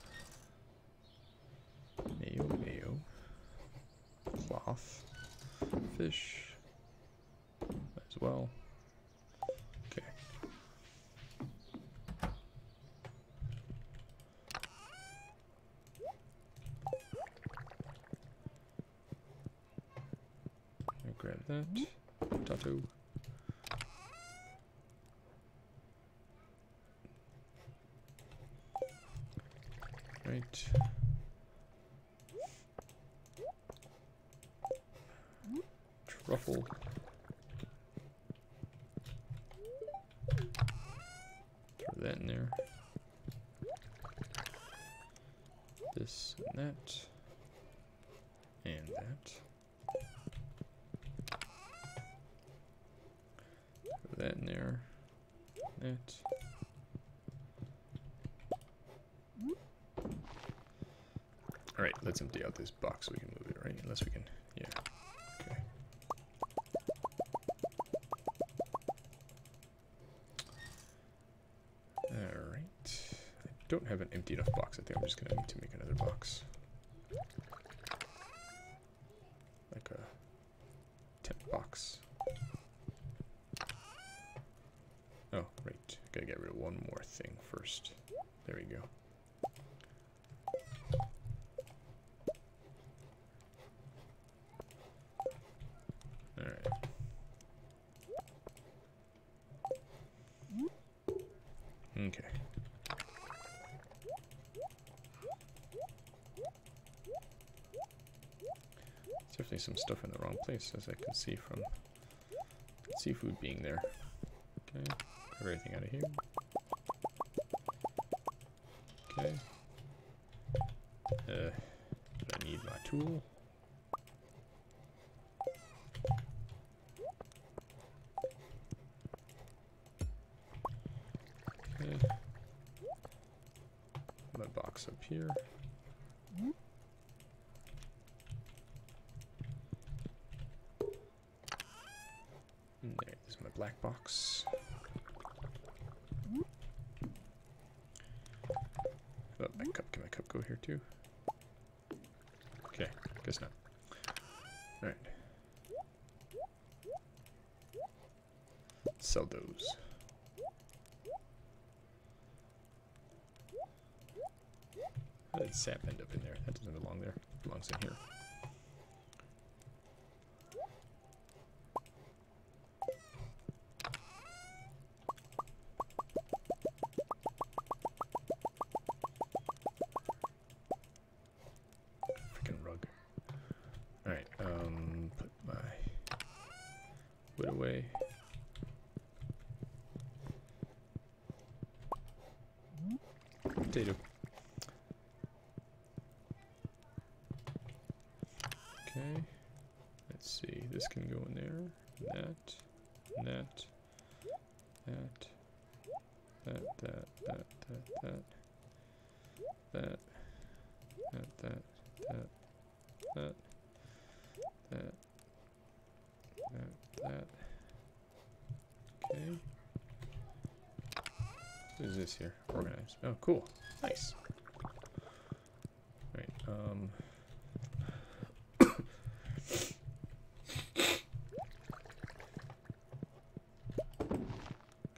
Mayo, mayo. Cloth. Fish. As well. Okay. I'll grab that. Potato. Right. Truffle. Throw that in there. This and that. And that. Throw that in there. That. Alright, empty out this box so we can move it, right? Unless we can, yeah. Okay. Alright. I don't have an empty enough box. I think I'm just gonna need to make another box. Like a tent box. Oh, right. Gotta get rid of one more thing first. There we go. Alright. Okay. There's definitely some stuff in the wrong place, as I can see from seafood being there. Okay, grab everything out of here. Okay. Uh, I need my tool. Okay. My box up here. And there, this is my black box. Oh, my cup. Can my cup go here too? Okay, guess not. Alright. Sell those. How did sap end up in there? That doesn't belong there. It belongs in here. Oh, cool. Nice. Right. Um.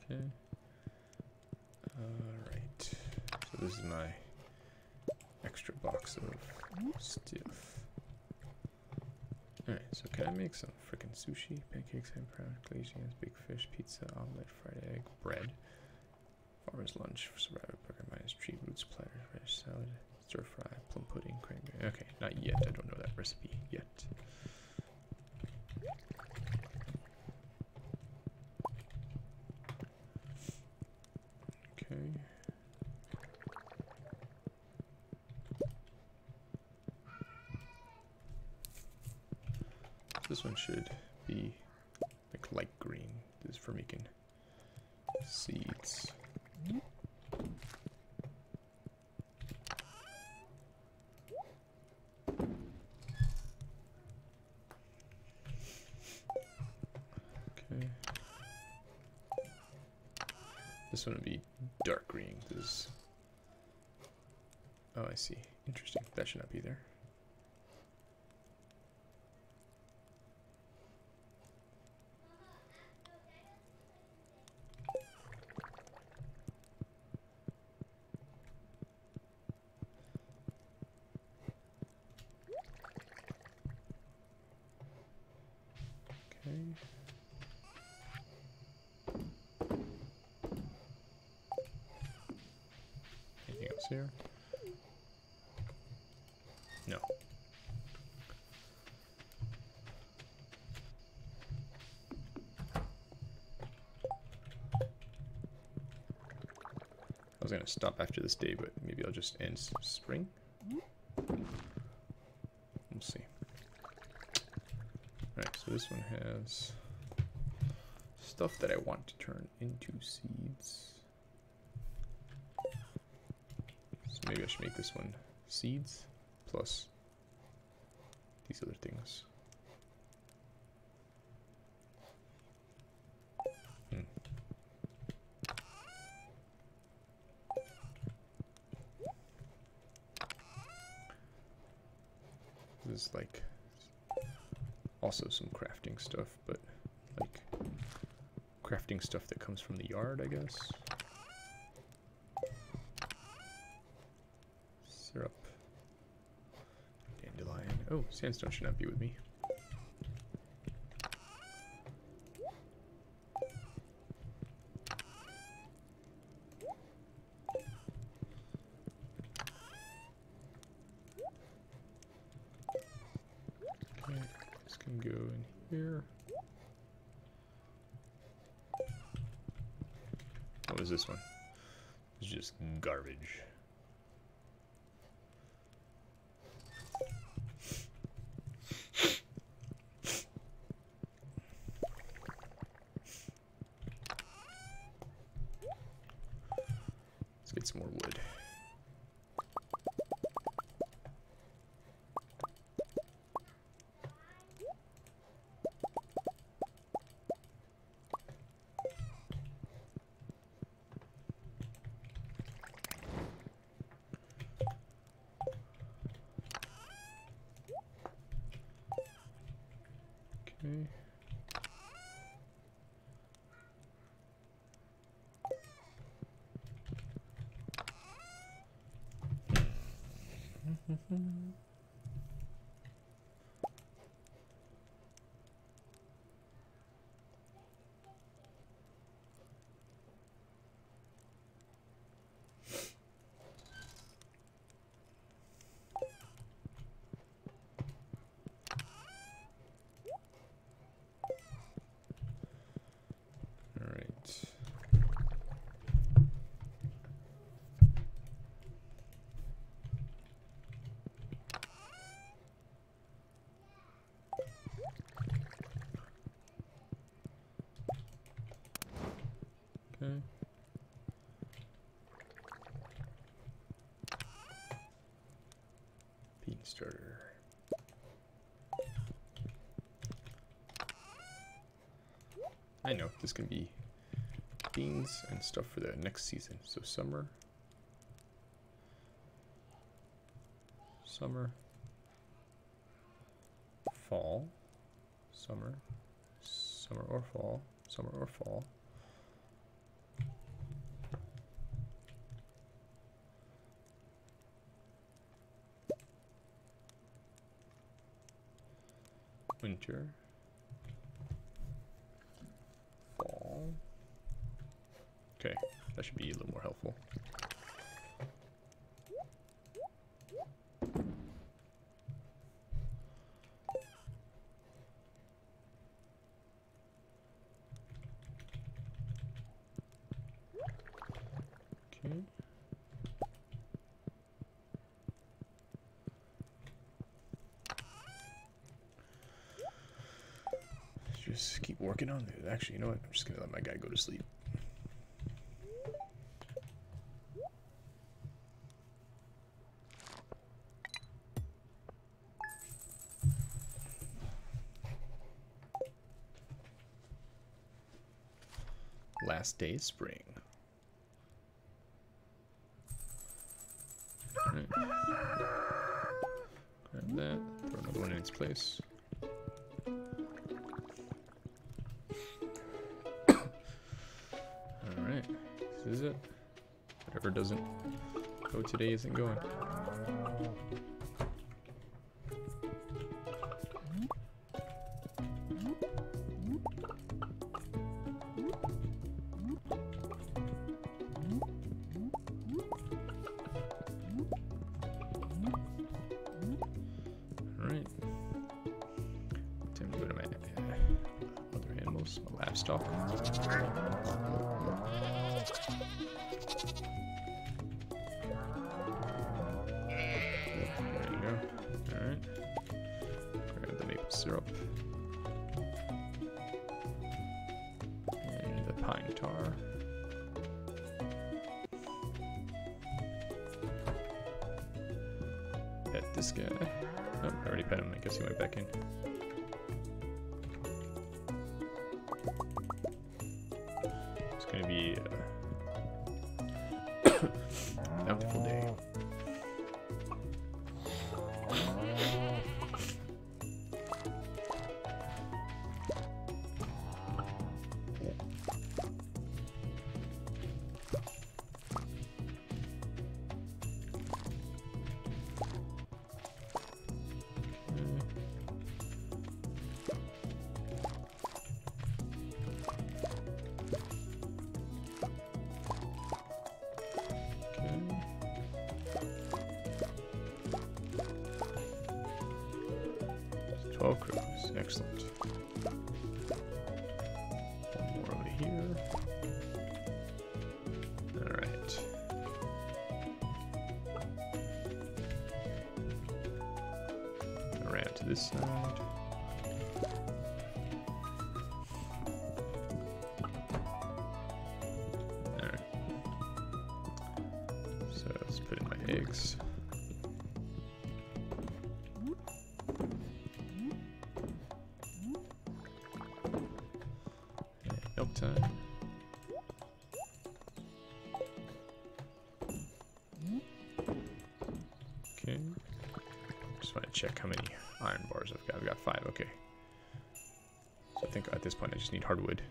Okay. Alright. So this is my extra box of stuff. Alright, so can I make some freaking sushi? Pancakes, hash brown, glazed big fish, pizza, omelet, fried egg, bread. Farmer's lunch, survivor burger, Miner's Treat roots, platter, radish salad, stir fry, plum pudding, cranberry. Okay, not yet. I don't know that recipe yet. Okay. This one should be like light green. This is for making seeds. Okay. This one would be dark green. This is... Oh, I see. Interesting. That should not be there. Okay. Anything else here? No. Was gonna stop after this day, but maybe I'll just end spring. We'll see. Alright, so this one has stuff that I want to turn into seeds. So maybe I should make this one seeds plus these other things. Hmm. This is like also some crafting stuff, but like crafting stuff that comes from the yard, I guess. Syrup. Dandelion. Oh, sandstone should not be with me. Okay, this can go in here. What is this one? It's just garbage. Let's get some more wood. Okay. All right. Okay. I know this can be beans and stuff for the next season. So summer, summer, fall, summer, summer or fall, summer or fall. Fall. Okay, that should be a little more helpful. Okay. Just keep working on it. Actually, you know what? I'm just gonna let my guy go to sleep. Last day spring. Alright. Grab that, throw another one in its place. Today isn't going. Crows, excellent. Check how many iron bars I've got. I've got five. Okay. So I think at this point I just need hardwood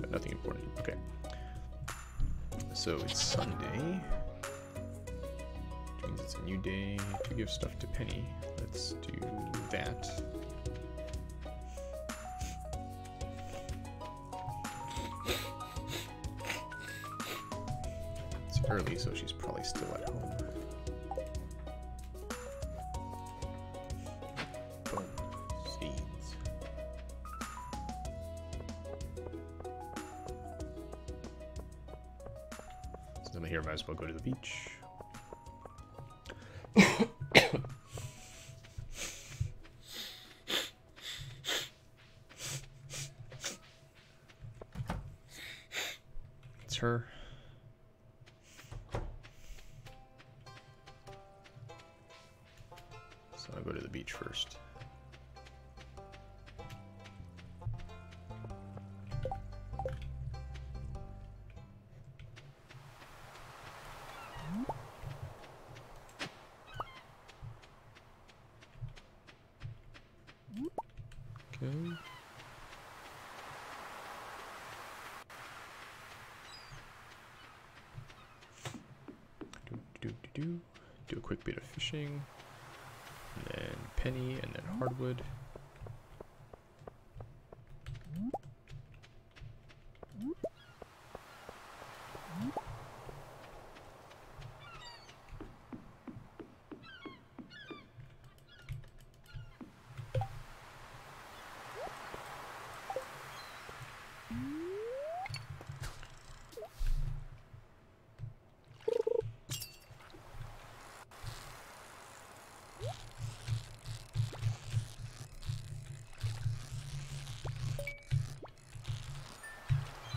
but nothing important. Okay. So it's Sunday. Which means it's a new day to give stuff to Penny. Let's do that. It's early, so she's probably still here, might as well go to the beach. Do. a quick bit of fishing. And then penny, and then hardwood.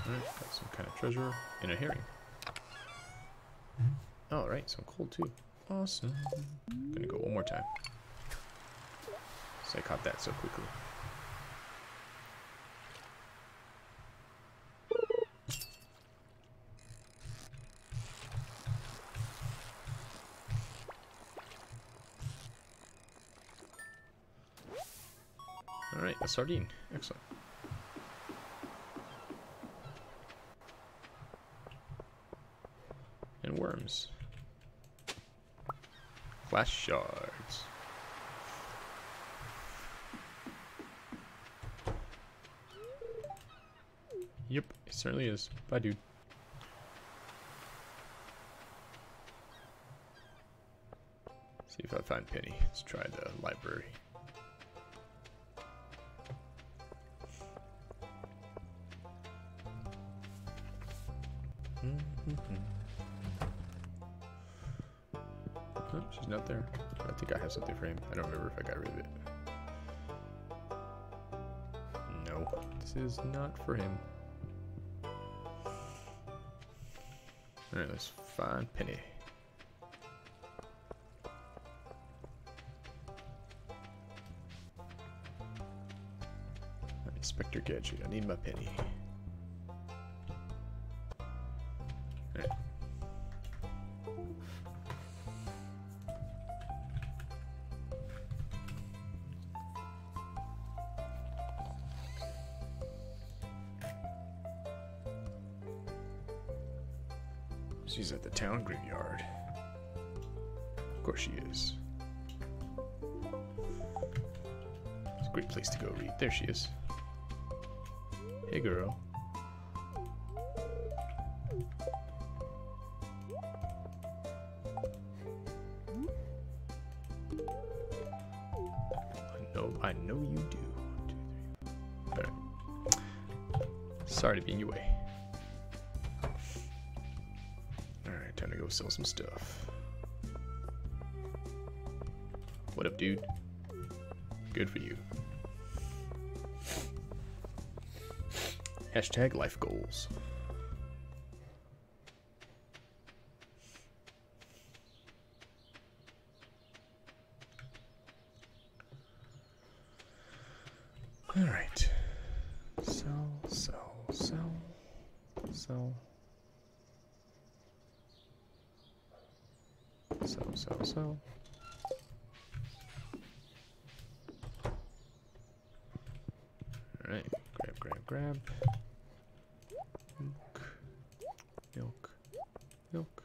Alright, got some kind of treasure and a herring. All mm-hmm. oh, right, so I'm cold too. Awesome. Gonna go one more time. So I caught that so quickly. Alright, a sardine. Excellent. and worms. Flash shards. Yep, it certainly is. Bye, dude. See if I find Penny. Let's try the library. Him. I don't remember if I got rid of it. No, this is not for him. Alright, let's find Penny. Inspector Gadget, I need my Penny. Hashtag life goals. All right. Sell, sell, sell, sell. Sell, sell, sell. All right. Grab, grab, grab. Milk. Milk. Milk.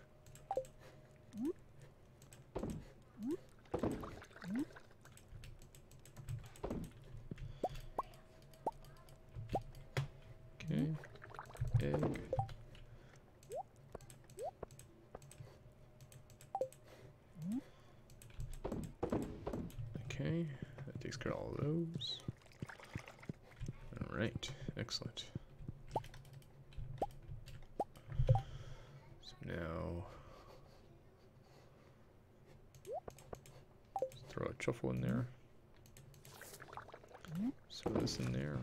Okay. Egg. Okay, that takes care of all of those. Alright, excellent. So now throw a truffle in there. Throw this in there.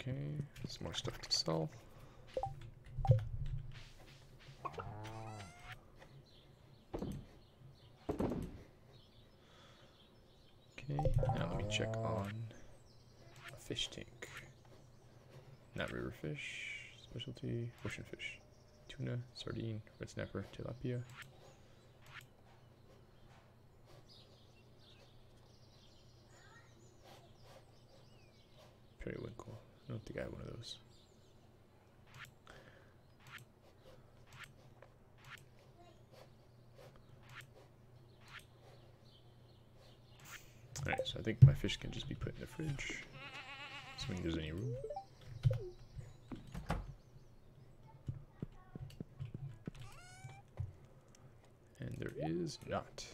Okay, some more stuff to sell. Fish, specialty, ocean fish. Tuna, sardine, red snapper, tilapia. Periwinkle. I don't think I have one of those. Alright, so I think my fish can just be put in the fridge. Assuming there's any room. And there is not.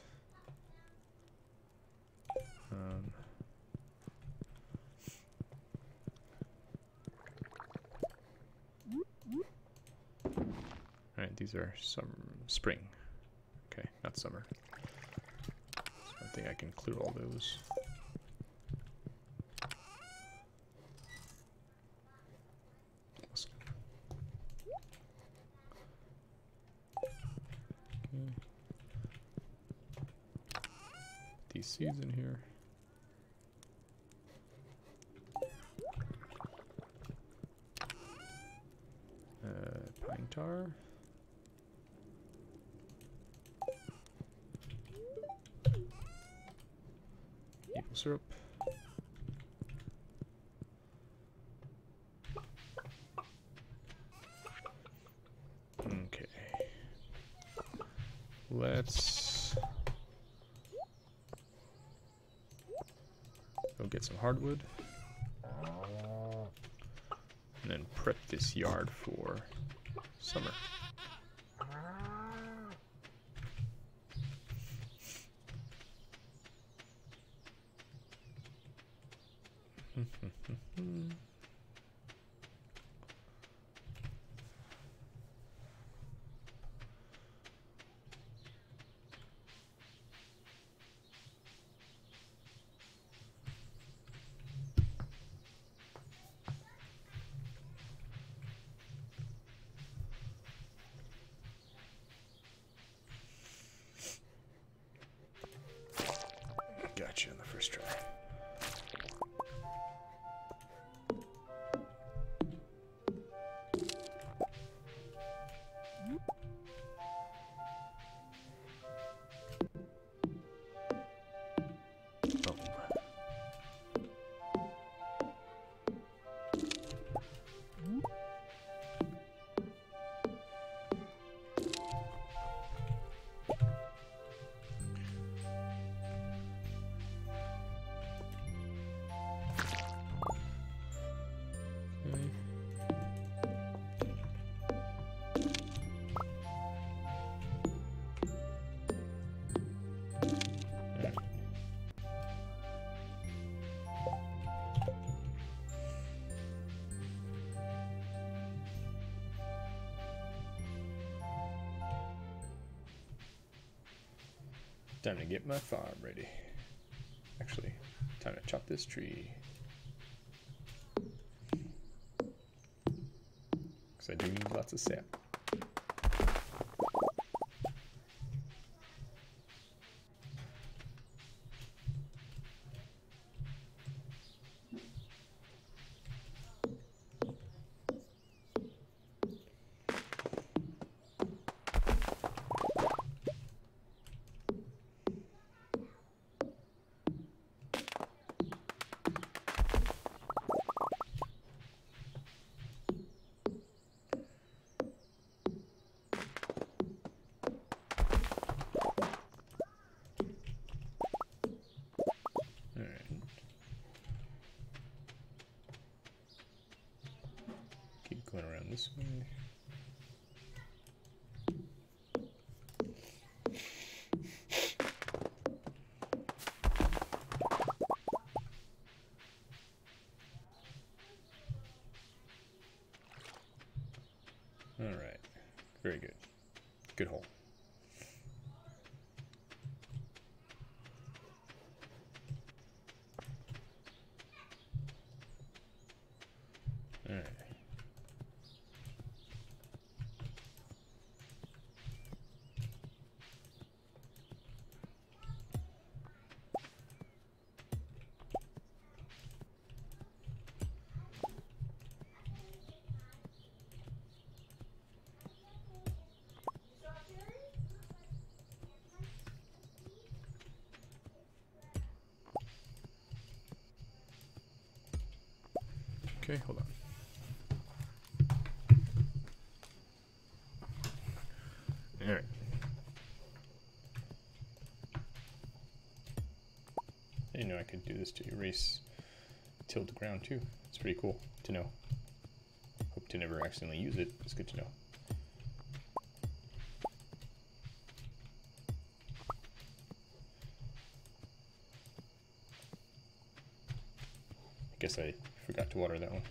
Um, Alright, these are some spring. Okay, not summer. So I think I can clear all those. Awesome. Okay. These seeds in here. Uh, pine tar. Maple syrup. Okay. Let's go get some hardwood. And then prep this yard for summer. Time to get my farm ready. Actually, time to chop this tree. Because I do need lots of sap. Alright. Keep going around this way. Alright. Very good. Good hole. Alright. Okay, hold on. Alright. I didn't know I could do this to erase tilled ground too. It's pretty cool to know. Hope to never accidentally use it. It's good to know. I guess I forgot to water that one.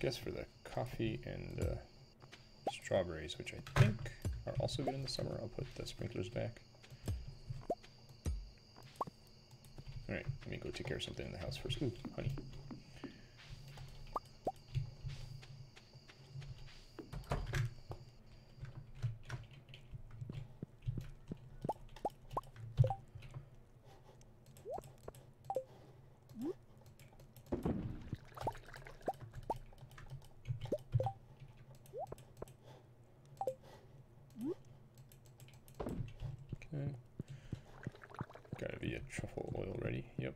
guess for the coffee and uh, strawberries, which I think are also good in the summer, I'll put the sprinklers back. Alright, let me go take care of something in the house first. Ooh, honey. Okay. Gotta be a truffle oil ready. Yep.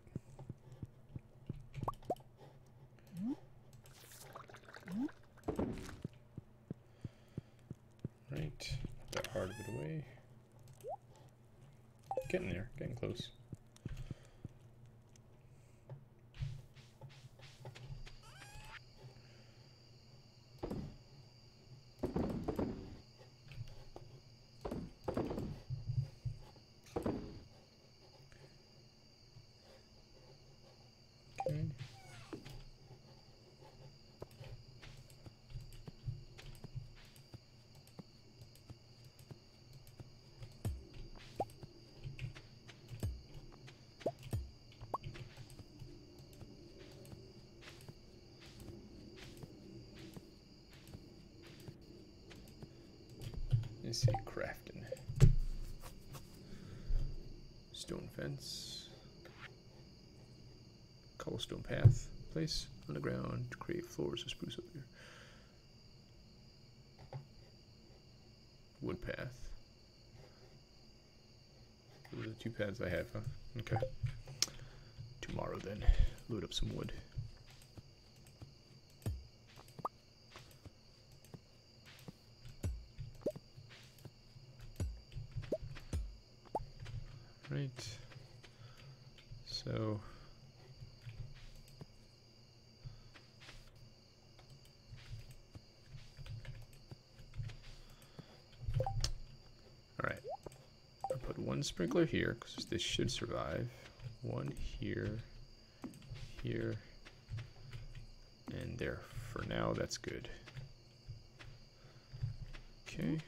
Right. Put that hard bit away. Getting there. Getting close. Okay. Let's see, crafting. Stone fence cobblestone path place on the ground to create floors of spruce up here. Wood path. Those are the two paths I have, huh? Okay. Tomorrow then, load up some wood. Right. So Alright. I'll put one sprinkler here, because this should survive. one here, here, and there. For now, that's good. Okay.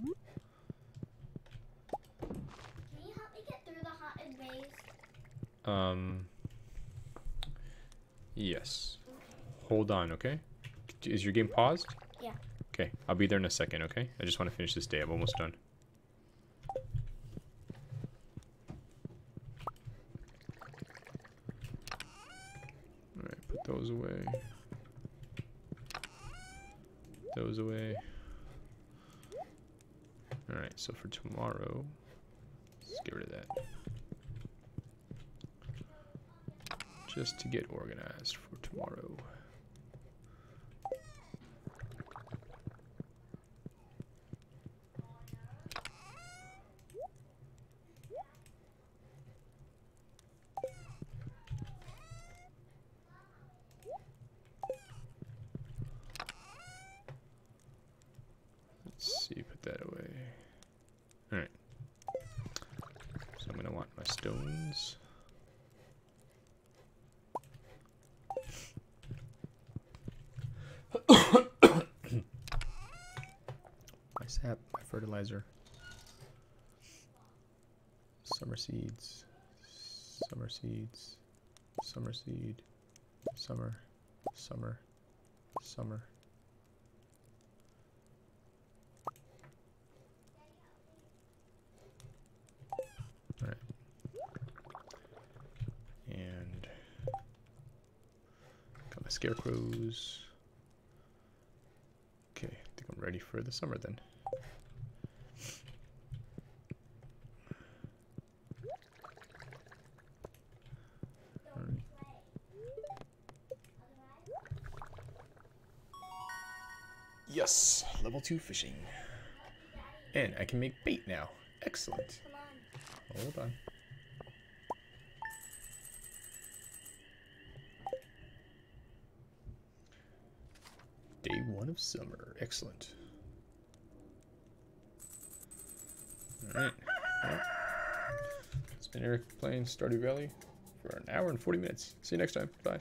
Can you help me get through the haunted maze? Um. Yes. Hold on, okay? Is your game paused? Yeah. Okay, I'll be there in a second, okay? I just want to finish this day. I'm almost done. Alright, put those away. Those away. Alright, so for tomorrow, let's get rid of that. Just to get organized for tomorrow. Let's see, put that away. Alright. So I'm gonna want my stones. my sap, my fertilizer. Summer seeds. Summer seeds. Summer seed. Summer. Summer. Summer. Alright. And got my scarecrows. Okay, I think I'm ready for the summer then. Yes, 2 fishing. And I can make bait now. Excellent. Hold on. Day one of summer. Excellent. Alright. Well, it's been Eric playing Stardew Valley for an hour and 40 minutes. See you next time. Bye.